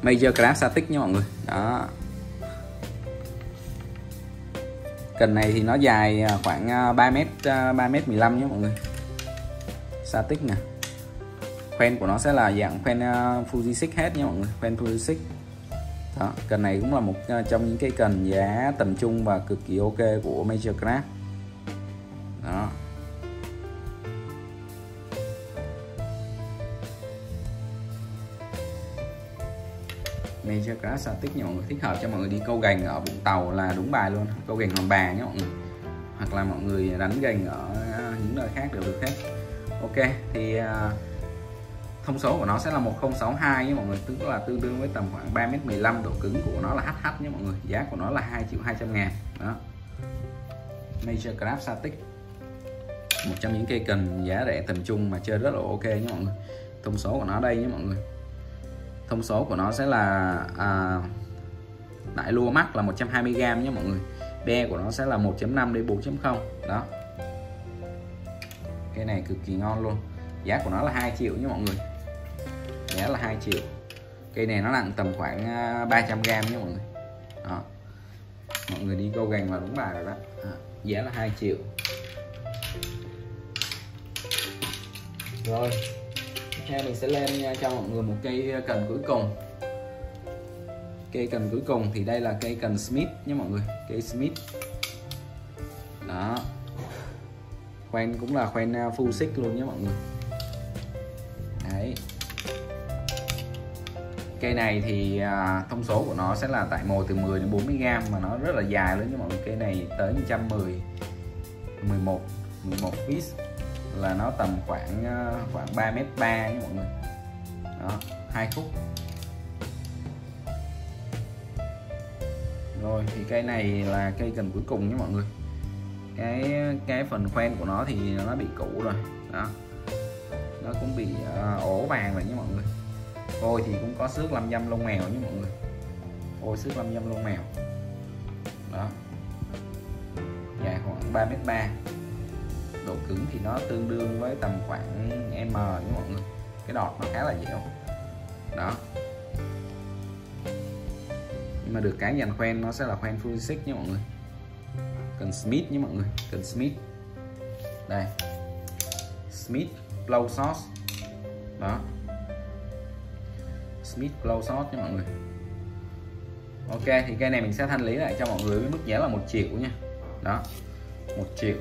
Major Crab Static nha mọi người. Đó. Cần này thì nó dài à, khoảng 3 m 3 m 15 nhé mọi người. Static nè. Khoen của nó sẽ là dạng khoen à, Fuji 6 hết nhé mọi người khoen Fuji 6 đó, cần này cũng là một à, trong những cái cần giá tầm trung và cực kỳ ok của Major Craft. Major Craft Static nha mọi người. Thích hợp cho mọi người đi câu gành ở Vũng Tàu là đúng bài luôn. Câu gành Hòn Bà nhé, mọi người. Hoặc là mọi người đánh gành ở à, những nơi khác đều được hết. Ok, thì à, thông số của nó sẽ là 1062 nhé, mọi người. Tức là tương đương với tầm khoảng 3m15 độ cứng của nó là HH nhé, mọi người. Giá của nó là 2 triệu 200 ngàn. Đó. Major Craft Static. Một trong những cây cần giá rẻ tầm trung mà chơi rất là ok nhé, mọi người. Thông số của nó đây nhé, mọi người thông số của nó sẽ là à, đại lua mắc là 120g nhé mọi người. Be của nó sẽ là 1.5 đến 4.0 đó. Cái này cực kỳ ngon luôn. Giá của nó là 2 triệu nhé mọi người. Giá là 2 triệu. Cây này nó nặng tầm khoảng à, 300g nhé mọi người. Đó. Mọi người đi câu gành là đúng bài rồi đó. À, giá là 2 triệu. Rồi theo mình sẽ lên uh, cho mọi người một cây uh, cần cuối cùng. Cây cần cuối cùng thì đây là cây cần Smith nhé mọi người cây Smith. Đó. Khoen cũng là khoen uh, full six luôn nhé mọi người. Đấy. Cây này thì à, thông số của nó sẽ là tại mồi từ 10 đến 40 gram mà nó rất là dài luôn nhé mọi người. Cây này tới 110 11 11 feet là nó tầm khoảng ờ, khoảng 3 mét 3 nhé mọi người. Đó hai khúc. Rồi thì cây này là cây cần cuối cùng nhé mọi người. Cái cái phần khoen của nó thì nó bị cũ rồi. Đó. Nó cũng bị uh, ổ vàng rồi nhé mọi người. Ôi thì cũng có xước lâm dâm lông mèo nhé mọi người. Ôi xước lâm dâm lông mèo. Đó. Dài khoảng 3 mét 3 độ cứng thì nó tương đương với tầm khoảng m nha mọi người. Cái đọt nó khá là dẻo. Đó. Nhưng mà được cái dành khoen nó sẽ là khoen full six nha mọi người. Cần Smith nha mọi người, cần Smith. Đây. Smith blow sauce. Đó. Smith blow sauce nha mọi người. Ok, thì cây này mình sẽ thanh lý lại cho mọi người với mức giá là một triệu nha. Đó. Một triệu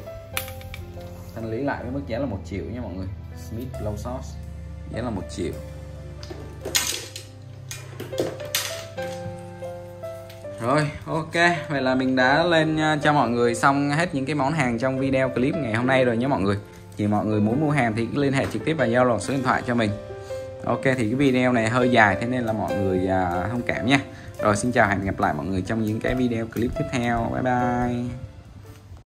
thanh lý lại với mức giá là một triệu nha mọi người. Smith Low sauce. Giá là một triệu. Rồi, ok. Vậy là mình đã lên à, cho mọi người xong hết những cái món hàng trong video clip ngày hôm nay rồi nhé mọi người. Thì mọi người muốn mua hàng thì cứ liên hệ trực tiếp và giao lộ số điện thoại cho mình. Ok, thì cái video này hơi dài thế nên là mọi người à, thông cảm nha. Rồi, xin chào, hẹn gặp lại mọi người trong những cái video clip tiếp theo. Bye bye.